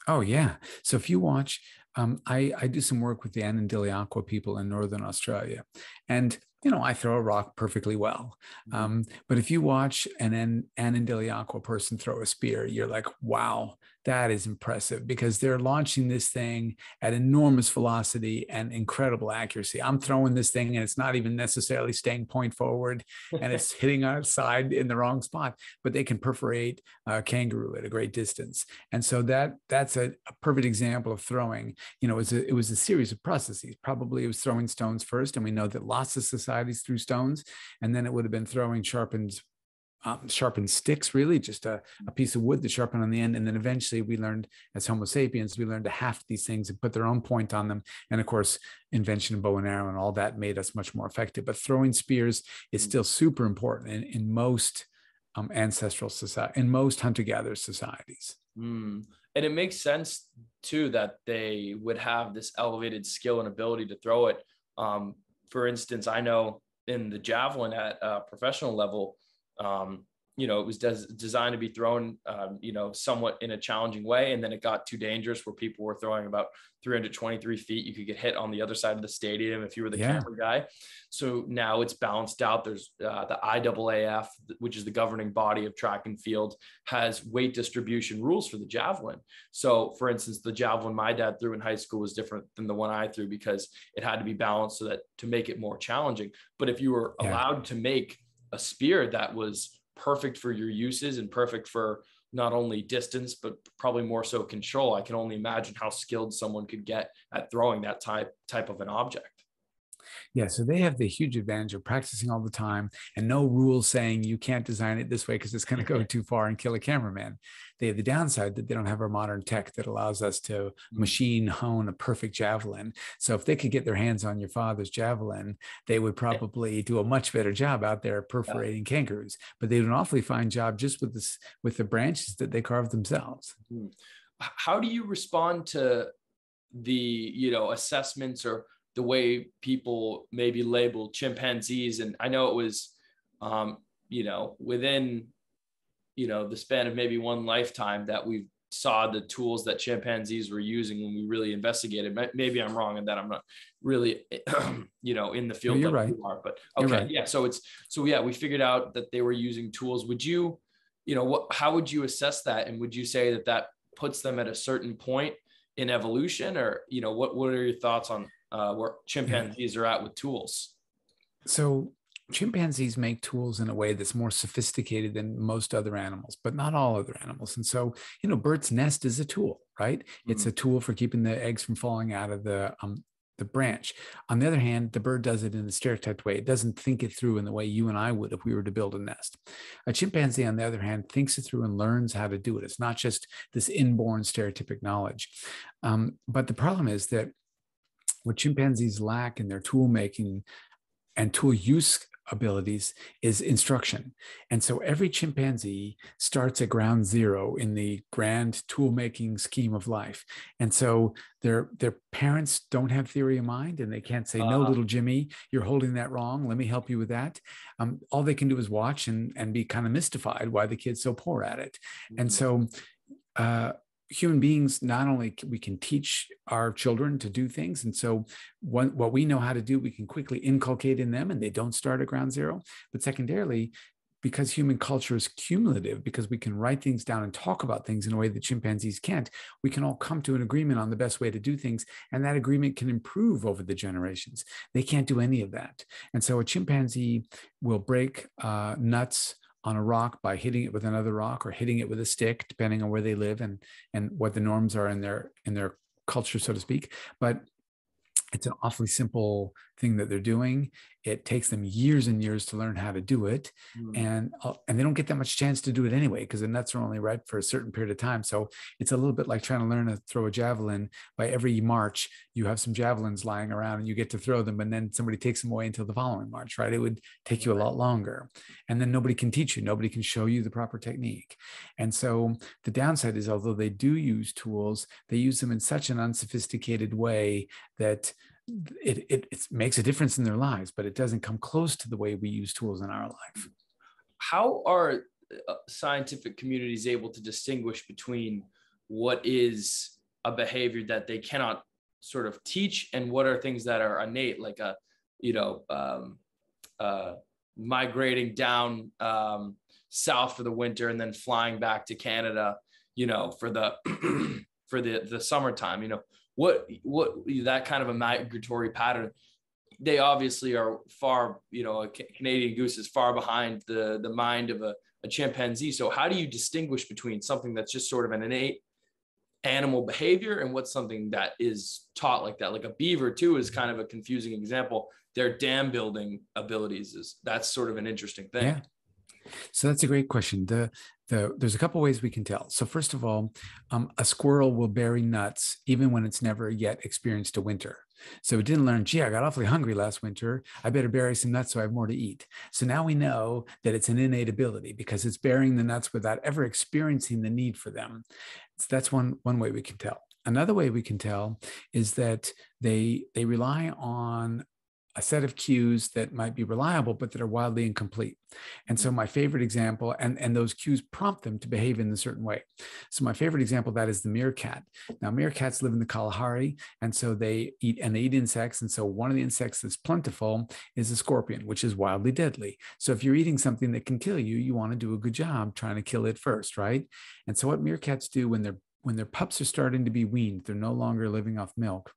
Oh yeah. So if you watch, um, I I do some work with the Anandili people in northern Australia, and you know I throw a rock perfectly well. Mm-hmm. Um, but if you watch an, an person throw a spear, you're like, wow, that is impressive because they're launching this thing at enormous velocity and incredible accuracy. I'm throwing this thing and it's not even necessarily staying point forward and it's hitting outside in the wrong spot, but they can perforate a kangaroo at a great distance. And so that that's a, a perfect example of throwing. You know, it was, a, it was a series of processes. Probably it was throwing stones first, and we know that lots of societies threw stones, and then it would have been throwing sharpened um, sharpened sticks, really, just a, a, piece of wood to sharpen on the end. And then eventually we learned as Homo sapiens, we learned to haft these things and put their own point on them. And of course, invention of bow and arrow and all that made us much more effective. But throwing spears is mm. still super important in, in most um, ancestral society, in most hunter-gatherer societies. Mm. And it makes sense too that they would have this elevated skill and ability to throw it. Um, for instance, I know in the javelin at a professional level, um, you know, it was des- designed to be thrown, um, you know, somewhat in a challenging way. And then it got too dangerous where people were throwing about 323 feet. You could get hit on the other side of the stadium if you were the yeah. camera guy. So now it's balanced out. There's uh, the IAAF, which is the governing body of track and field, has weight distribution rules for the javelin. So, for instance, the javelin my dad threw in high school was different than the one I threw because it had to be balanced so that to make it more challenging. But if you were yeah. allowed to make a spear that was perfect for your uses and perfect for not only distance but probably more so control i can only imagine how skilled someone could get at throwing that type type of an object Yeah, so they have the huge advantage of practicing all the time and no rules saying you can't design it this way because it's going to go too far and kill a cameraman. They have the downside that they don't have our modern tech that allows us to mm. machine hone a perfect javelin. So if they could get their hands on your father's javelin, they would probably do a much better job out there perforating kangaroos. But they do an awfully fine job just with this with the branches that they carve themselves. Mm-hmm. How do you respond to the you know assessments or the way people maybe label chimpanzees and i know it was um, you know within you know the span of maybe one lifetime that we saw the tools that chimpanzees were using when we really investigated maybe i'm wrong in that i'm not really you know in the field no, you're right. Are, but okay right. yeah so it's so yeah we figured out that they were using tools would you you know what how would you assess that and would you say that that puts them at a certain point in evolution or you know what what are your thoughts on uh, where chimpanzees are at with tools. So chimpanzees make tools in a way that's more sophisticated than most other animals, but not all other animals. And so, you know, bird's nest is a tool, right? Mm-hmm. It's a tool for keeping the eggs from falling out of the um, the branch. On the other hand, the bird does it in a stereotyped way. It doesn't think it through in the way you and I would if we were to build a nest. A chimpanzee, on the other hand, thinks it through and learns how to do it. It's not just this inborn stereotypic knowledge. Um, but the problem is that what chimpanzees lack in their tool making and tool use abilities is instruction. And so every chimpanzee starts at ground zero in the grand tool making scheme of life. And so their their parents don't have theory of mind and they can't say, uh, no, uh-huh. little Jimmy, you're holding that wrong. Let me help you with that. Um, all they can do is watch and, and be kind of mystified why the kid's so poor at it. Mm-hmm. And so uh, human beings not only we can teach our children to do things and so what, what we know how to do we can quickly inculcate in them and they don't start at ground zero. But secondarily because human culture is cumulative because we can write things down and talk about things in a way that chimpanzees can't we can all come to an agreement on the best way to do things and that agreement can improve over the generations. They can't do any of that. And so a chimpanzee will break uh, nuts on a rock by hitting it with another rock or hitting it with a stick depending on where they live and and what the norms are in their in their culture so to speak. But it's an awfully simple thing that they're doing. It takes them years and years to learn how to do it, mm. and uh, and they don't get that much chance to do it anyway because the nuts are only ripe for a certain period of time. So it's a little bit like trying to learn to throw a javelin. By every March, you have some javelins lying around, and you get to throw them, and then somebody takes them away until the following March. Right? It would take you a lot longer, and then nobody can teach you. Nobody can show you the proper technique. And so the downside is, although they do use tools, they use them in such an unsophisticated way that it, it, it makes a difference in their lives, but it doesn't come close to the way we use tools in our life. How are uh, scientific communities able to distinguish between what is a behavior that they cannot sort of teach and what are things that are innate, like a, you know, um, uh, migrating down um, south for the winter and then flying back to Canada, you know, for the for the the summertime. You know, what what that kind of a migratory pattern they obviously are far you know a canadian goose is far behind the the mind of a, a chimpanzee. So how do you distinguish between something that's just sort of an innate animal behavior and what's something that is taught like that? Like a beaver too is kind of a confusing example. Their dam building abilities is that's sort of an interesting thing. Yeah. So that's a great question. The the there's a couple ways we can tell. So first of all, um, a squirrel will bury nuts even when it's never yet experienced a winter. So it didn't learn, gee, I got awfully hungry last winter. I better bury some nuts so I have more to eat. So now we know that it's an innate ability because it's burying the nuts without ever experiencing the need for them. So that's one one way we can tell. Another way we can tell is that they they rely on a set of cues that might be reliable, but that are wildly incomplete. And so, mm-hmm. my favorite example, and, and those cues prompt them to behave in a certain way. So, my favorite example of that is the meerkat. Now, meerkats live in the Kalahari, and so they eat and they eat insects. And so, one of the insects that's plentiful is a scorpion, which is wildly deadly. So, if you're eating something that can kill you, you want to do a good job trying to kill it first, right? And so, what meerkats do when they're when their pups are starting to be weaned, they're no longer living off milk,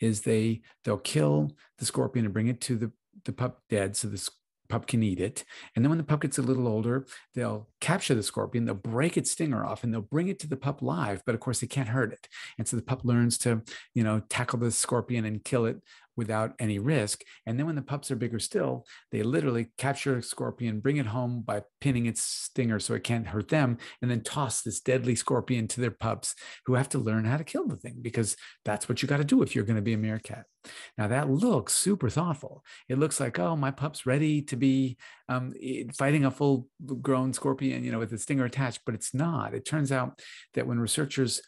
is they they'll kill the scorpion and bring it to the, the pup dead so the pup can eat it. And then when the pup gets a little older, they'll capture the scorpion, they'll break its stinger off and they'll bring it to the pup live, but of course they can't hurt it. And so the pup learns to, you know, tackle the scorpion and kill it without any risk. And then when the pups are bigger still, they literally capture a scorpion, bring it home by pinning its stinger so it can't hurt them, and then toss this deadly scorpion to their pups who have to learn how to kill the thing because that's what you got to do if you're going to be a meerkat. Now that looks super thoughtful. It looks like, oh, my pup's ready to be um, fighting a full grown scorpion, you know, with the stinger attached, but it's not. It turns out that when researchers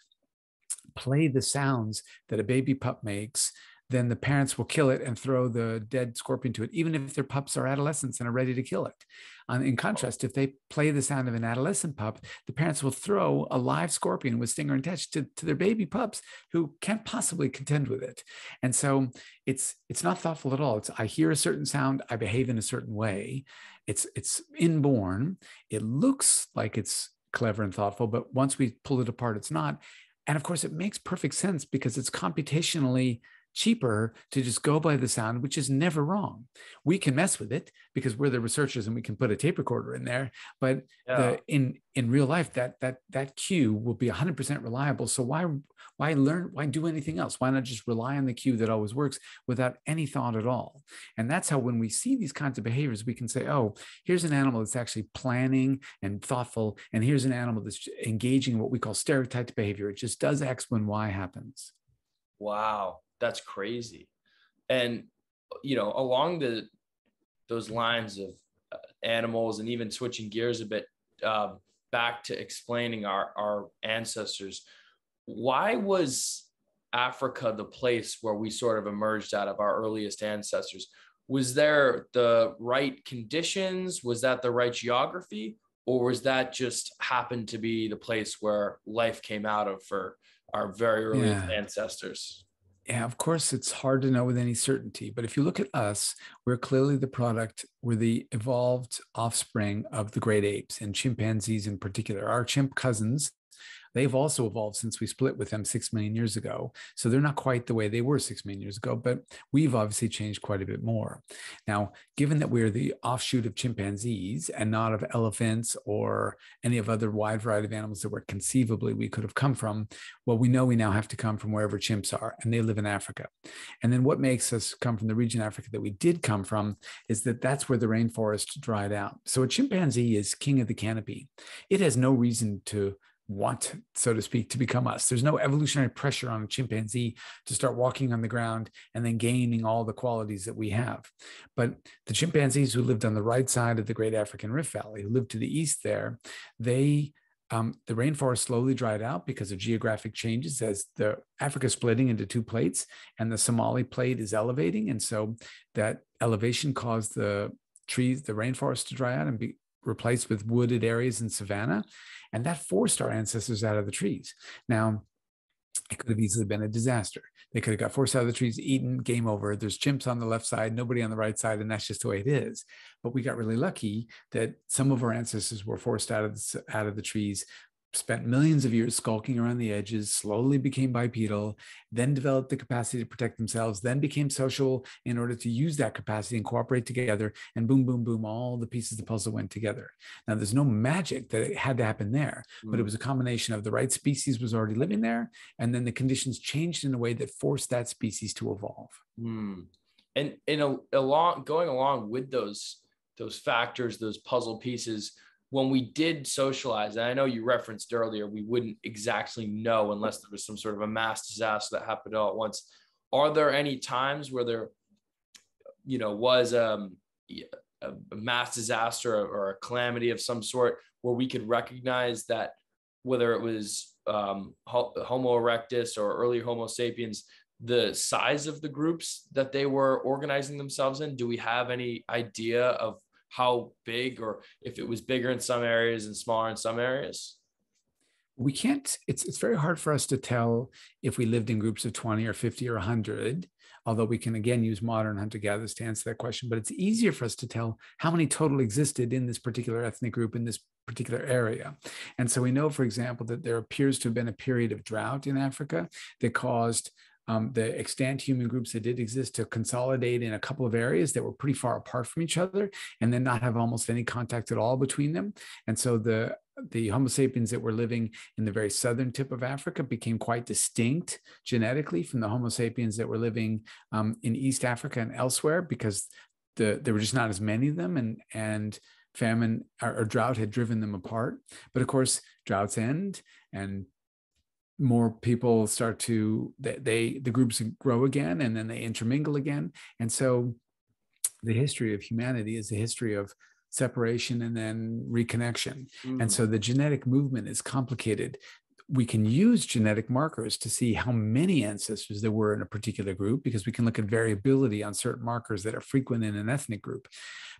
play the sounds that a baby pup makes, then the parents will kill it and throw the dead scorpion to it, even if their pups are adolescents and are ready to kill it. Um, in contrast, if they play the sound of an adolescent pup, the parents will throw a live scorpion with stinger attached to, to their baby pups who can't possibly contend with it. And so it's it's not thoughtful at all. It's I hear a certain sound, I behave in a certain way. It's it's inborn. It looks like it's clever and thoughtful, but once we pull it apart, it's not. And of course, it makes perfect sense because it's computationally cheaper to just go by the sound, which is never wrong. We can mess with it because we're the researchers and we can put a tape recorder in there. But yeah. the, in in real life, that that that cue will be 100% reliable. So why why learn? Why do anything else? Why not just rely on the cue that always works without any thought at all? And that's how when we see these kinds of behaviors, we can say, oh, here's an animal that's actually planning and thoughtful, and here's an animal that's engaging in what we call stereotyped behavior. It just does X when Y happens. Wow that's crazy. And you know, along the those lines of uh, animals, and even switching gears a bit uh, back to explaining our our ancestors, why was Africa the place where we sort of emerged out of our earliest ancestors? Was there the right conditions? Was that the right geography? Or was that just happened to be the place where life came out of for our very early yeah. ancestors? Yeah, of course, it's hard to know with any certainty. But if you look at us, we're clearly the product, we're the evolved offspring of the great apes and chimpanzees in particular. Our chimp cousins They've also evolved since we split with them six million years ago. So they're not quite the way they were six million years ago, but we've obviously changed quite a bit more. Now, given that we're the offshoot of chimpanzees and not of elephants or any of other wide variety of animals that were conceivably we could have come from, well, we know we now have to come from wherever chimps are, and they live in Africa. And then what makes us come from the region of Africa that we did come from is that that's where the rainforest dried out. So a chimpanzee is king of the canopy. It has no reason to want, so to speak, to become us. There's no evolutionary pressure on a chimpanzee to start walking on the ground and then gaining all the qualities that we have. But the chimpanzees who lived on the right side of the Great African Rift Valley, who lived to the east there, they um, the rainforest slowly dried out because of geographic changes as the Africa splitting into two plates and the Somali plate is elevating. And so that elevation caused the trees, the rainforest to dry out and be replaced with wooded areas and savanna. And that forced our ancestors out of the trees. Now, it could have easily been a disaster. They could have got forced out of the trees, eaten, game over. There's chimps on the left side, nobody on the right side, and that's just the way it is. But we got really lucky that some of our ancestors were forced out of the, out of the trees spent millions of years skulking around the edges, slowly became bipedal, then developed the capacity to protect themselves, then became social in order to use that capacity and cooperate together. And boom, boom, boom, all the pieces of the puzzle went together. Now, there's no magic that it had to happen there, mm. but it mm. was a combination of the right species was already living there, and then the conditions changed in a way that forced that species to evolve. Mm. And in a, along going along with those those factors, those puzzle pieces when we did socialize, and I know you referenced earlier, we wouldn't exactly know unless there was some sort of a mass disaster that happened all at once. Are there any times where there, you know, was um, a mass disaster or a calamity of some sort where we could recognize that whether it was um, Homo erectus or early Homo sapiens, the size of the groups that they were organizing themselves in? Do we have any idea of how big or if it was bigger in some areas and smaller in some areas? We can't, it's, it's very hard for us to tell if we lived in groups of 20 or 50 or 100, although we can again use modern hunter gatherers to answer that question. But it's easier for us to tell how many total existed in this particular ethnic group in this particular area. And so we know, for example, that there appears to have been a period of drought in Africa that caused um, the extant human groups that did exist to consolidate in a couple of areas that were pretty far apart from each other and then not have almost any contact at all between them. And so the the Homo sapiens that were living in the very southern tip of Africa became quite distinct genetically from the Homo sapiens that were living um, in East Africa and elsewhere because the, there were just not as many of them, and and famine or, or drought had driven them apart. But of course, droughts end, and more people start to they, they the groups grow again, and then they intermingle again, and so the history of humanity is the history of separation and then reconnection. Mm-hmm. And so the genetic movement is complicated. We can use genetic markers to see how many ancestors there were in a particular group because we can look at variability on certain markers that are frequent in an ethnic group.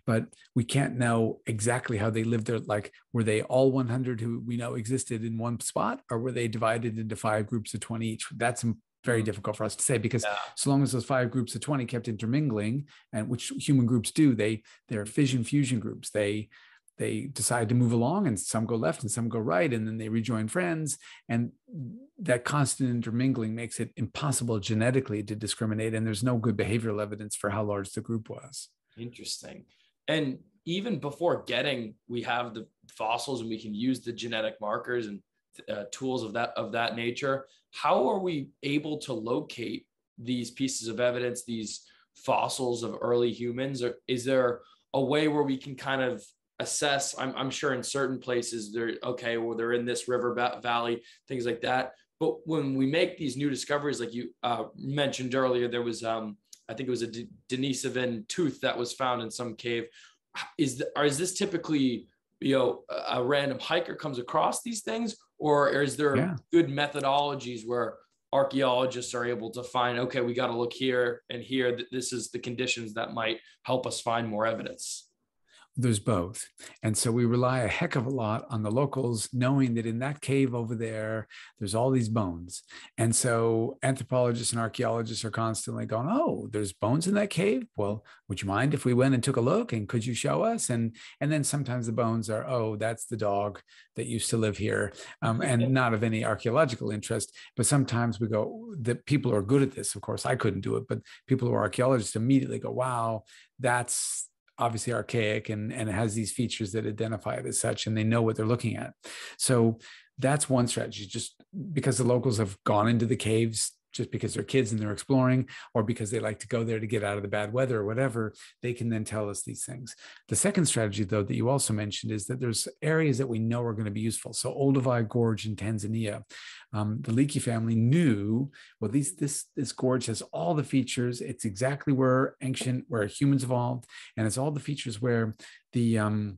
But we can't know exactly how they lived there. Like, were they all 100 who we know existed in one spot, or were they divided into five groups of 20 each? That's very mm-hmm. difficult for us to say because yeah. so long as those five groups of 20 kept intermingling and which human groups do they they're fission fusion groups they they decide to move along and some go left and some go right and then they rejoin friends and that constant intermingling makes it impossible genetically to discriminate and there's no good behavioral evidence for how large the group was interesting and even before getting we have the fossils and we can use the genetic markers and uh, tools of that of that nature how are we able to locate these pieces of evidence these fossils of early humans? Or is there a way where we can kind of assess? I'm, I'm sure in certain places they're okay well they're in this river valley things like that. But when we make these new discoveries like you uh, mentioned earlier there was um, i think it was a D- denisovan tooth that was found in some cave. Is the, or is this typically you know a random hiker comes across these things? Or is there yeah. good methodologies where archaeologists are able to find okay we got to look here and here this is the conditions that might help us find more evidence there's both. And so we rely a heck of a lot on the locals knowing that in that cave over there, there's all these bones. And so anthropologists and archaeologists are constantly going, Oh, there's bones in that cave. Well, would you mind if we went and took a look? And could you show us? And and then sometimes the bones are, oh, that's the dog that used to live here. Um, and not of any archaeological interest. But sometimes we go, the people are good at this, of course, I couldn't do it, but people who are archaeologists immediately go, Wow, that's obviously archaic and, and it has these features that identify it as such and they know what they're looking at. So that's one strategy just because the locals have gone into the caves just because they're kids and they're exploring, or because they like to go there to get out of the bad weather or whatever, they can then tell us these things. The second strategy, though, that you also mentioned is that there's areas that we know are going to be useful. So Olduvai Gorge in Tanzania, um, the Leakey family knew, well, these, this, this gorge has all the features. It's exactly where ancient, where humans evolved, and it's all the features where the, um,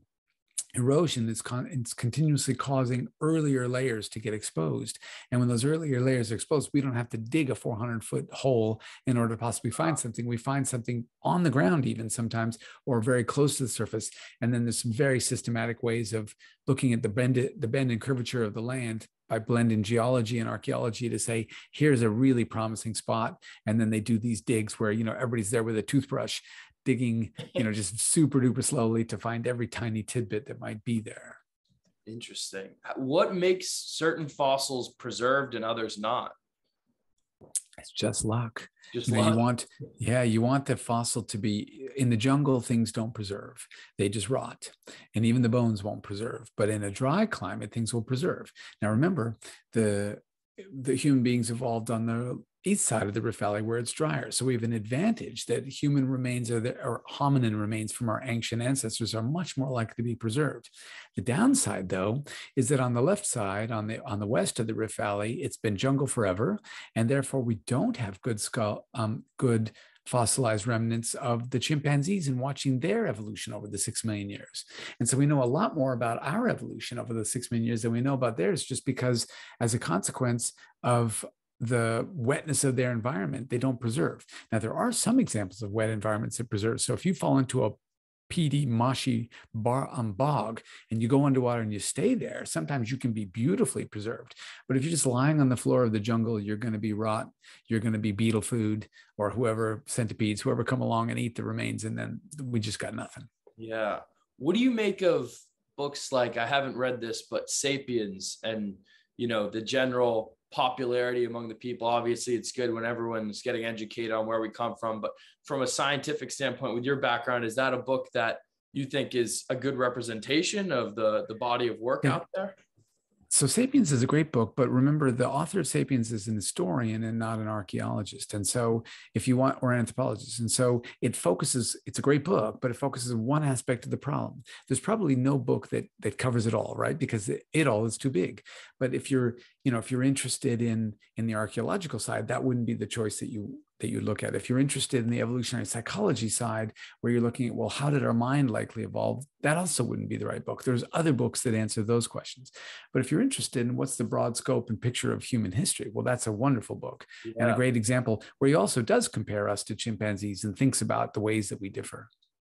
erosion is con- it's continuously causing earlier layers to get exposed. And when those earlier layers are exposed we don't have to dig a 400 foot hole in order to possibly find something. We find something on the ground even sometimes or very close to the surface. And then there's some very systematic ways of looking at the bend the bend and curvature of the land by blending geology and archaeology to say here's a really promising spot. And then they do these digs where you know everybody's there with a toothbrush digging, you know, just super duper slowly to find every tiny tidbit that might be there. Interesting. What makes certain fossils preserved and others not? It's just luck. Just you, know, you want, yeah, you want the fossil to be in the jungle. Things don't preserve; they just rot, and even the bones won't preserve. But in a dry climate, things will preserve. Now, remember, the the human beings evolved on the east side of the Rift Valley where it's drier. So we have an advantage that human remains or, the, or hominin remains from our ancient ancestors are much more likely to be preserved. The downside, though, is that on the left side, on the on the west of the Rift Valley, it's been jungle forever, and therefore we don't have good skull, um, good fossilized remnants of the chimpanzees and watching their evolution over the six million years. And so we know a lot more about our evolution over the six million years than we know about theirs, just because as a consequence of the wetness of their environment, they don't preserve. Now, there are some examples of wet environments that preserve. So if you fall into a peaty, marshy bar, um, bog and you go underwater and you stay there, sometimes you can be beautifully preserved. But if you're just lying on the floor of the jungle, you're going to be rot, you're going to be beetle food or whoever, centipedes, whoever come along and eat the remains. And then we just got nothing. Yeah. What do you make of books like, I haven't read this, but Sapiens and, you know, the general popularity among the people. Obviously, it's good when everyone's getting educated on where we come from. But from a scientific standpoint, with your background, is that a book that you think is a good representation of the the body of work out there so sapiens is a great book but remember the author of sapiens is an historian and not an archaeologist. And so if you want or an anthropologist. And so it focuses it's a great book but it focuses on one aspect of the problem. There's probably no book that that covers it all right? Because it, it all is too big. But if you're you know if you're interested in in the archaeological side that wouldn't be the choice that you that you look at. If you're interested in the evolutionary psychology side, where you're looking at, well, how did our mind likely evolve? That also wouldn't be the right book. There's other books that answer those questions. But if you're interested in what's the broad scope and picture of human history, well, that's a wonderful book yeah. and a great example where he also does compare us to chimpanzees and thinks about the ways that we differ.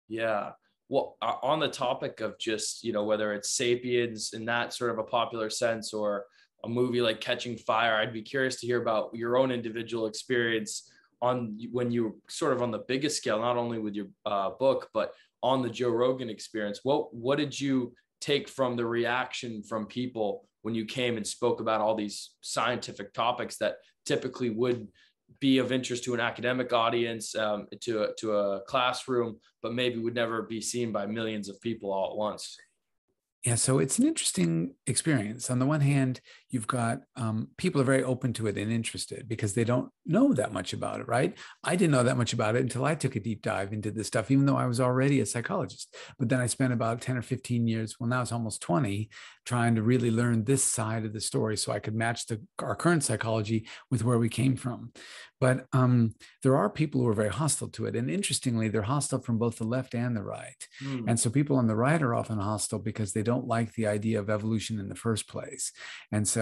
Yeah. Well, on the topic of just, you know, whether it's sapiens in that sort of a popular sense or a movie like Catching Fire, I'd be curious to hear about your own individual experience on when you were sort of on the biggest scale, not only with your uh, book, but on the Joe Rogan experience. What what did you take from the reaction from people when you came and spoke about all these scientific topics that typically would be of interest to an academic audience, um, to a, to a classroom, but maybe would never be seen by millions of people all at once? Yeah, so it's an interesting experience. On the one hand, you've got um, people are very open to it and interested because they don't know that much about it, right? I didn't know that much about it until I took a deep dive into this stuff, even though I was already a psychologist. But then I spent about 10 or 15 years, well, now it's almost 20, trying to really learn this side of the story so I could match the, our current psychology with where we came from. But um, there are people who are very hostile to it. And interestingly, they're hostile from both the left and the right. Mm. And so people on the right are often hostile because they don't like the idea of evolution in the first place. And so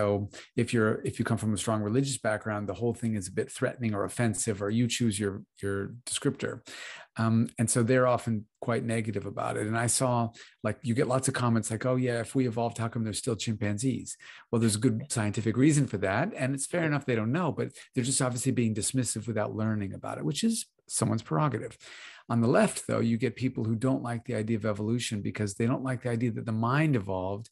if you're if you come from a strong religious background, the whole thing is a bit threatening or offensive, or you choose your your descriptor. Um, and so they're often quite negative about it. And I saw like you get lots of comments like, oh, yeah, if we evolved, how come there's still chimpanzees? Well, there's a good scientific reason for that. And it's fair enough they don't know, but they're just obviously being dismissive without learning about it, which is someone's prerogative. On the left, though, you get people who don't like the idea of evolution because they don't like the idea that the mind evolved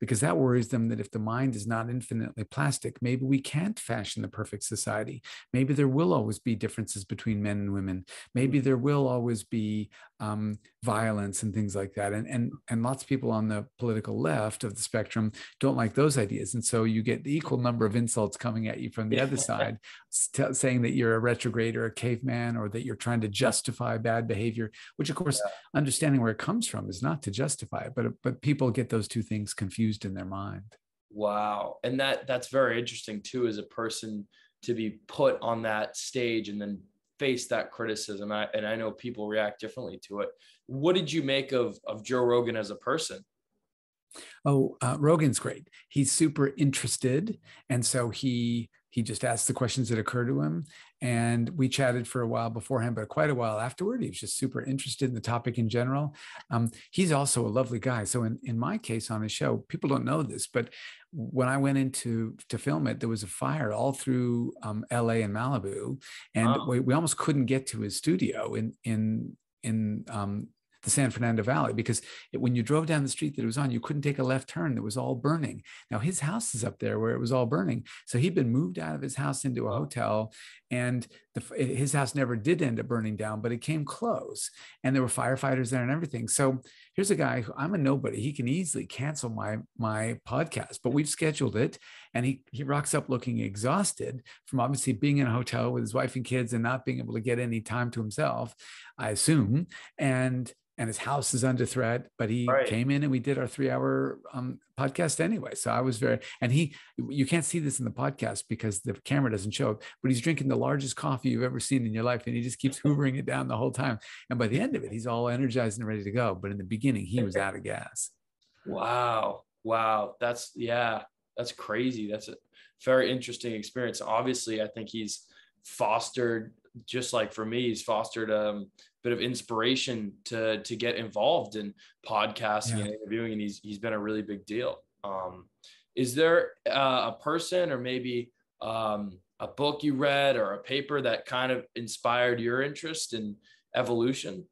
because that worries them that if the mind is not infinitely plastic, maybe we can't fashion the perfect society. Maybe there will always be differences between men and women. Maybe mm. there will always be um, violence and things like that. And, and, and lots of people on the political left of the spectrum don't like those ideas. And so you get the equal number of insults coming at you from the other side, st- saying that you're a retrograde or a caveman or that you're trying to justify bad behavior, which of course, yeah. understanding where it comes from is not to justify it, but, but people get those two things confused in their mind. Wow. And that that's very interesting too, as a person to be put on that stage and then face that criticism. I, and I know people react differently to it. What did you make of of Joe Rogan as a person? Oh, uh, Rogan's great. He's super interested, and so he he just asked the questions that occur to him, and we chatted for a while beforehand, but quite a while afterward. He was just super interested in the topic in general. Um, he's also a lovely guy. So in in my case on his show, people don't know this, but when I went into to film it, there was a fire all through um, L.A. and Malibu, and wow. we, we almost couldn't get to his studio in in in um, the San Fernando Valley because it, when you drove down the street that it was on, you couldn't take a left turn that was all burning. Now his house is up there where it was all burning. So he'd been moved out of his house into a hotel and the, his house never did end up burning down, but it came close and there were firefighters there and everything. So here's a guy who I'm a nobody. He can easily cancel my, my podcast, but we've scheduled it and he, he rocks up looking exhausted from obviously being in a hotel with his wife and kids and not being able to get any time to himself, I assume. And and his house is under threat. But he right. came in and we did our three hour um, podcast anyway. So I was very, and he, you can't see this in the podcast because the camera doesn't show but he's drinking the largest coffee you've ever seen in your life. And he just keeps hoovering it down the whole time. And by the end of it, he's all energized and ready to go. But in the beginning, he was out of gas. Wow. Wow. That's, yeah, that's crazy. That's a very interesting experience. Obviously, I think he's fostered just like for me, he's fostered a bit of inspiration to to get involved in podcasting yeah. and interviewing, and he's he's been a really big deal. Um, is there uh, a person or maybe um, a book you read or a paper that kind of inspired your interest in evolution?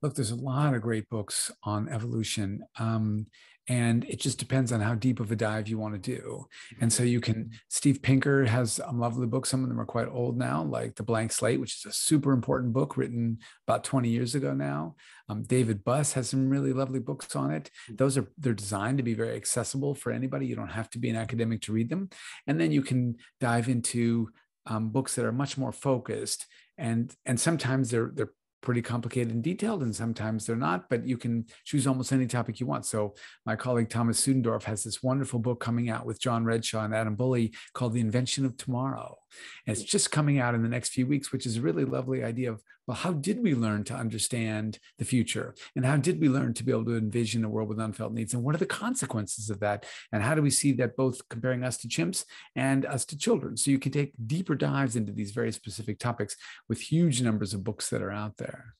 Look, there's a lot of great books on evolution. Um, and it just depends on how deep of a dive you want to do. And so you can steve pinker has a lovely book some of them are quite old now like the blank slate which is a super important book written about 20 years ago now. Um, david buss has some really lovely books on it. Those are they're designed to be very accessible for anybody. You don't have to be an academic to read them. And then you can dive into um, books that are much more focused and and sometimes they're they're pretty complicated and detailed, and sometimes they're not, but you can choose almost any topic you want. So, my colleague Thomas Suddendorf has this wonderful book coming out with John Redshaw and Adam Bulley called The Invention of Tomorrow. And it's just coming out in the next few weeks, which is a really lovely idea of, well, how did we learn to understand the future? And how did we learn to be able to envision a world with unfelt needs? And what are the consequences of that? And how do we see that both comparing us to chimps and us to children? So you can take deeper dives into these very specific topics with huge numbers of books that are out there.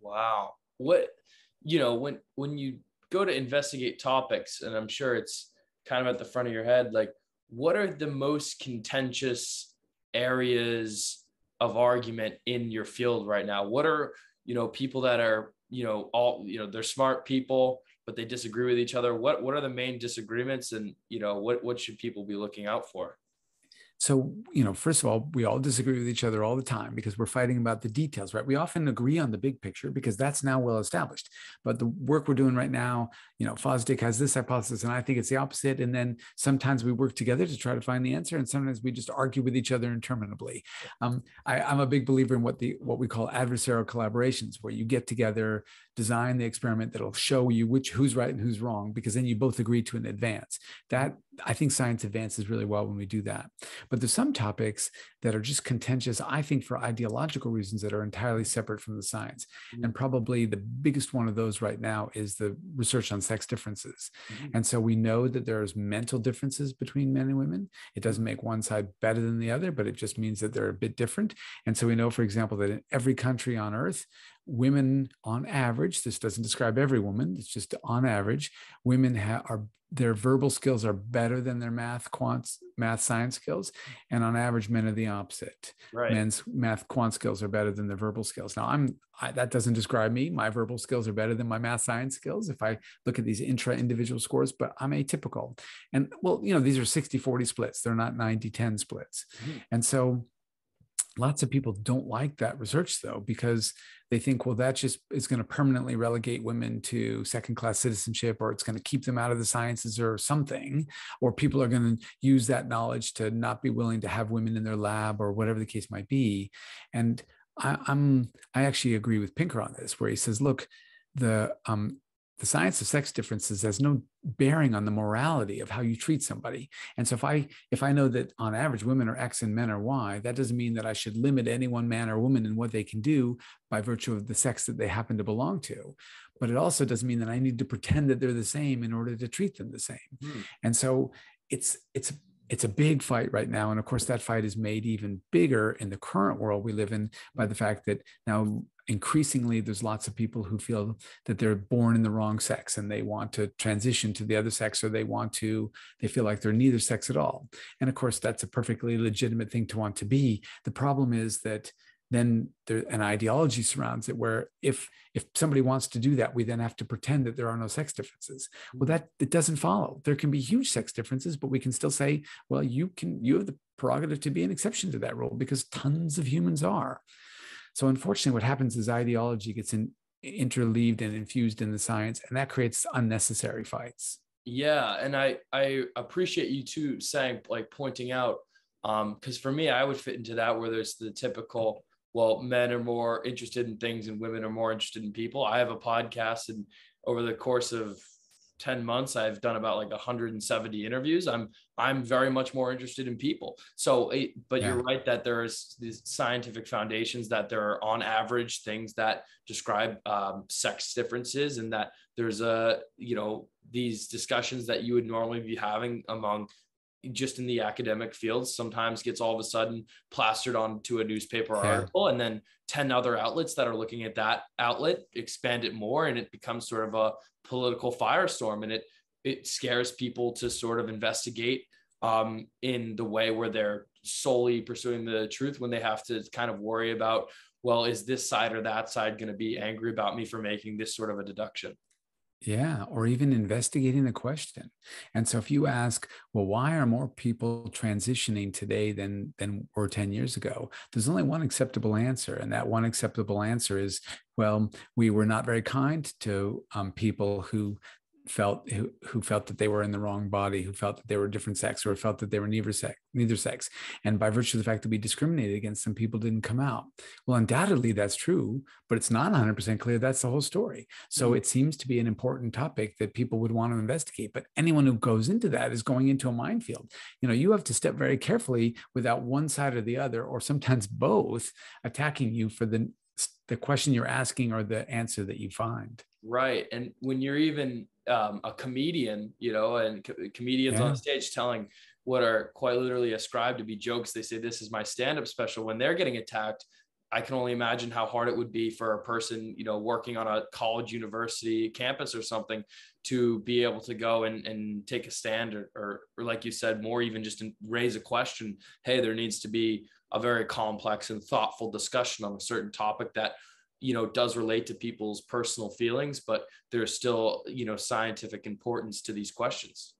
Wow. What, you know, when, when you go to investigate topics, and I'm sure it's kind of at the front of your head, like, what are the most contentious areas of argument in your field right now? What are, you know, people that are, you know, all, you know, they're smart people, but they disagree with each other. What, what are the main disagreements and, you know, what, what should people be looking out for? So, you know, first of all, we all disagree with each other all the time because we're fighting about the details, right? We often agree on the big picture because that's now well established. But the work we're doing right now, you know, Fosdick has this hypothesis and I think it's the opposite. And then sometimes we work together to try to find the answer. And sometimes we just argue with each other interminably. Um, I, I'm a big believer in what the what we call adversarial collaborations, where you get together, design the experiment that'll show you which who's right and who's wrong, because then you both agree to an advance. That I think science advances really well when we do that. But there's some topics that are just contentious, I think, for ideological reasons that are entirely separate from the science. Mm-hmm. And probably the biggest one of those right now is the research on sex differences. Mm-hmm. And so we know that there's mental differences between men and women. It doesn't make one side better than the other, but it just means that they're a bit different. And so we know, for example, that in every country on earth, women on average this doesn't describe every woman it's just on average women ha- are their verbal skills are better than their math quants math science skills and on average men are the opposite. Right. men's math quant skills are better than their verbal skills. Now i'm I, that doesn't describe me. My verbal skills are better than my math science skills if i look at these intra individual scores but i'm atypical. And well you know these are 60 40 splits. They're not 90 10 splits. Mm-hmm. and so lots of people don't like that research though because they think well that just is going to permanently relegate women to second class citizenship or it's going to keep them out of the sciences or something or people are going to use that knowledge to not be willing to have women in their lab or whatever the case might be. And I, i'm i actually agree with pinker on this where he says look the um, the science of sex differences has no bearing on the morality of how you treat somebody and so if i if i know that on average women are x and men are y that doesn't mean that i should limit any one man or woman in what they can do by virtue of the sex that they happen to belong to but it also doesn't mean that i need to pretend that they're the same in order to treat them the same mm. and so it's it's it's a big fight right now. And of course, that fight is made even bigger in the current world we live in by the fact that now increasingly there's lots of people who feel that they're born in the wrong sex and they want to transition to the other sex or they want to they feel like they're neither sex at all. And of course that's a perfectly legitimate thing to want to be. The problem is that then there an ideology surrounds it where if if somebody wants to do that we then have to pretend that there are no sex differences. Well mm-hmm. that it doesn't follow. There can be huge sex differences but we can still say well you can you have the prerogative to be an exception to that rule because tons of humans are so unfortunately what happens is ideology gets in, interleaved and infused in the science and that creates unnecessary fights yeah and i i appreciate you too saying like pointing out um because for me i would fit into that where there's the typical well, men are more interested in things and women are more interested in people. I have a podcast and over the course of 10 months I've done about like 170 interviews. I'm I'm very much more interested in people. So eh, but yeah. you're right that there's these scientific foundations that there are on average things that describe um, sex differences and that there's a you know these discussions that you would normally be having among just in the academic fields sometimes gets all of a sudden plastered onto a newspaper yeah. article and then 10 other outlets that are looking at that outlet expand it more and it becomes sort of a political firestorm and it it scares people to sort of investigate um, in the way where they're solely pursuing the truth when they have to kind of worry about well, is this side or that side going to be angry about me for making this sort of a deduction? Yeah, or even investigating the question. And so if you ask, well, why are more people transitioning today than than were 10 years ago? There's only one acceptable answer. And that one acceptable answer is, well, we were not very kind to um, people who felt who, who felt that they were in the wrong body, who felt that they were different sex, or felt that they were neither sex, neither sex. And by virtue of the fact that we discriminated against some people didn't come out. Well, undoubtedly that's true, but it's not 100% clear that's the whole story. So mm-hmm. it seems to be an important topic that people would want to investigate. But anyone who goes into that is going into a minefield. You know, you have to step very carefully without one side or the other, or sometimes both, attacking you for the the question you're asking or the answer that you find. Right. And when you're even um, a comedian, you know, and co- comedians yeah. on stage telling what are quite literally ascribed to be jokes. They say, This is my stand up special. When they're getting attacked, I can only imagine how hard it would be for a person, you know, working on a college, university campus or something to be able to go and, and take a stand or, or, or like you said, more even just raise a question. Hey, there needs to be a very complex and thoughtful discussion on a certain topic that you know does relate to people's personal feelings but there's still you know scientific importance to these questions.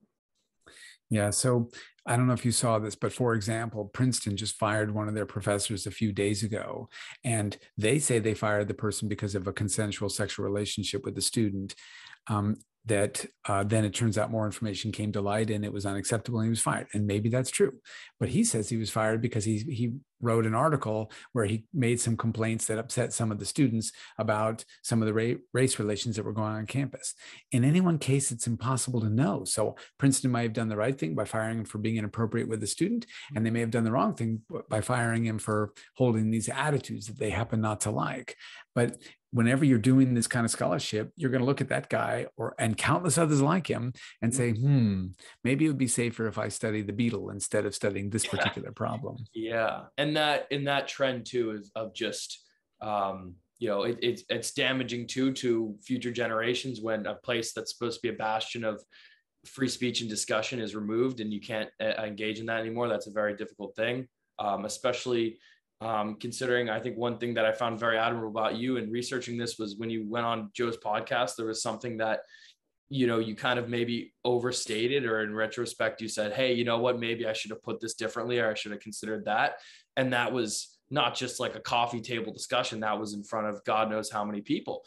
Yeah so i don't know if you saw this but for example princeton just fired one of their professors a few days ago and they say they fired the person because of a consensual sexual relationship with the student. Um, that uh, then it turns out more information came to light and it was unacceptable and he was fired and maybe that's true but he says he was fired because he he wrote an article where he made some complaints that upset some of the students about some of the ra- race relations that were going on, on campus. In any one case, it's impossible to know. So Princeton might have done the right thing by firing him for being inappropriate with the student, and they may have done the wrong thing by firing him for holding these attitudes that they happen not to like. But whenever you're doing this kind of scholarship, you're going to look at that guy or and countless others like him and say, hmm, maybe it would be safer if I study the beetle instead of studying this particular problem. Yeah. And that in that trend too is of just um, you know, it, it's it's damaging too to future generations when a place that's supposed to be a bastion of free speech and discussion is removed and you can't uh, engage in that anymore. That's a very difficult thing, um, especially um, considering I think one thing that I found very admirable about you in researching this was when you went on Joe's podcast, there was something that, you know, you kind of maybe overstated, or in retrospect, you said, Hey, you know what, maybe I should have put this differently, or I should have considered that. And that was not just like a coffee table discussion, that was in front of God knows how many people.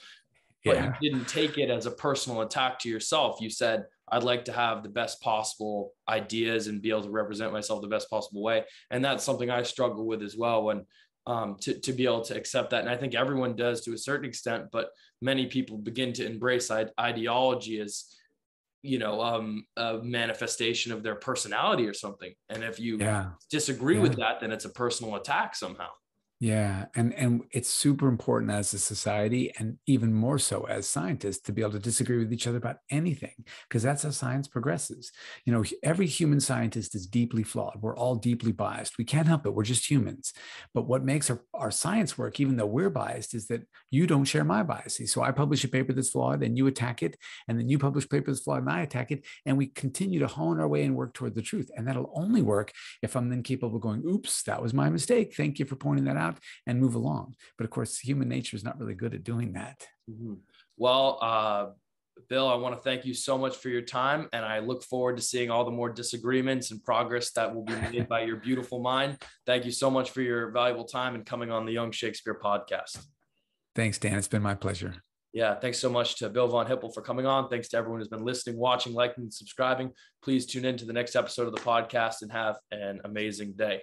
But yeah. you didn't take it as a personal attack to yourself. You said, I'd like to have the best possible ideas and be able to represent myself the best possible way. And that's something I struggle with as well when um, to, to be able to accept that. And I think everyone does to a certain extent, but many people begin to embrace ideology as, you know, um, a manifestation of their personality or something. And if you yeah. disagree yeah. with that, then it's a personal attack somehow. Yeah, and and it's super important as a society, and even more so as scientists, to be able to disagree with each other about anything, because that's how science progresses. You know, every human scientist is deeply flawed. We're all deeply biased. We can't help it. We're just humans. But what makes our, our science work, even though we're biased, is that you don't share my biases. So I publish a paper that's flawed, and you attack it, and then you publish a paper that's flawed, and I attack it, and we continue to hone our way and work toward the truth. And that'll only work if I'm then capable of going, "Oops, that was my mistake. Thank you for pointing that out." Out and move along. But of course, human nature is not really good at doing that. Mm-hmm. Well, uh, Bill, I want to thank you so much for your time. And I look forward to seeing all the more disagreements and progress that will be made by your beautiful mind. Thank you so much for your valuable time and coming on the Young Shakespeare podcast. Thanks, Dan. It's been my pleasure. Yeah, thanks so much to Bill Von Hippel for coming on. Thanks to everyone who's been listening, watching, liking, and subscribing. Please tune in to the next episode of the podcast and have an amazing day.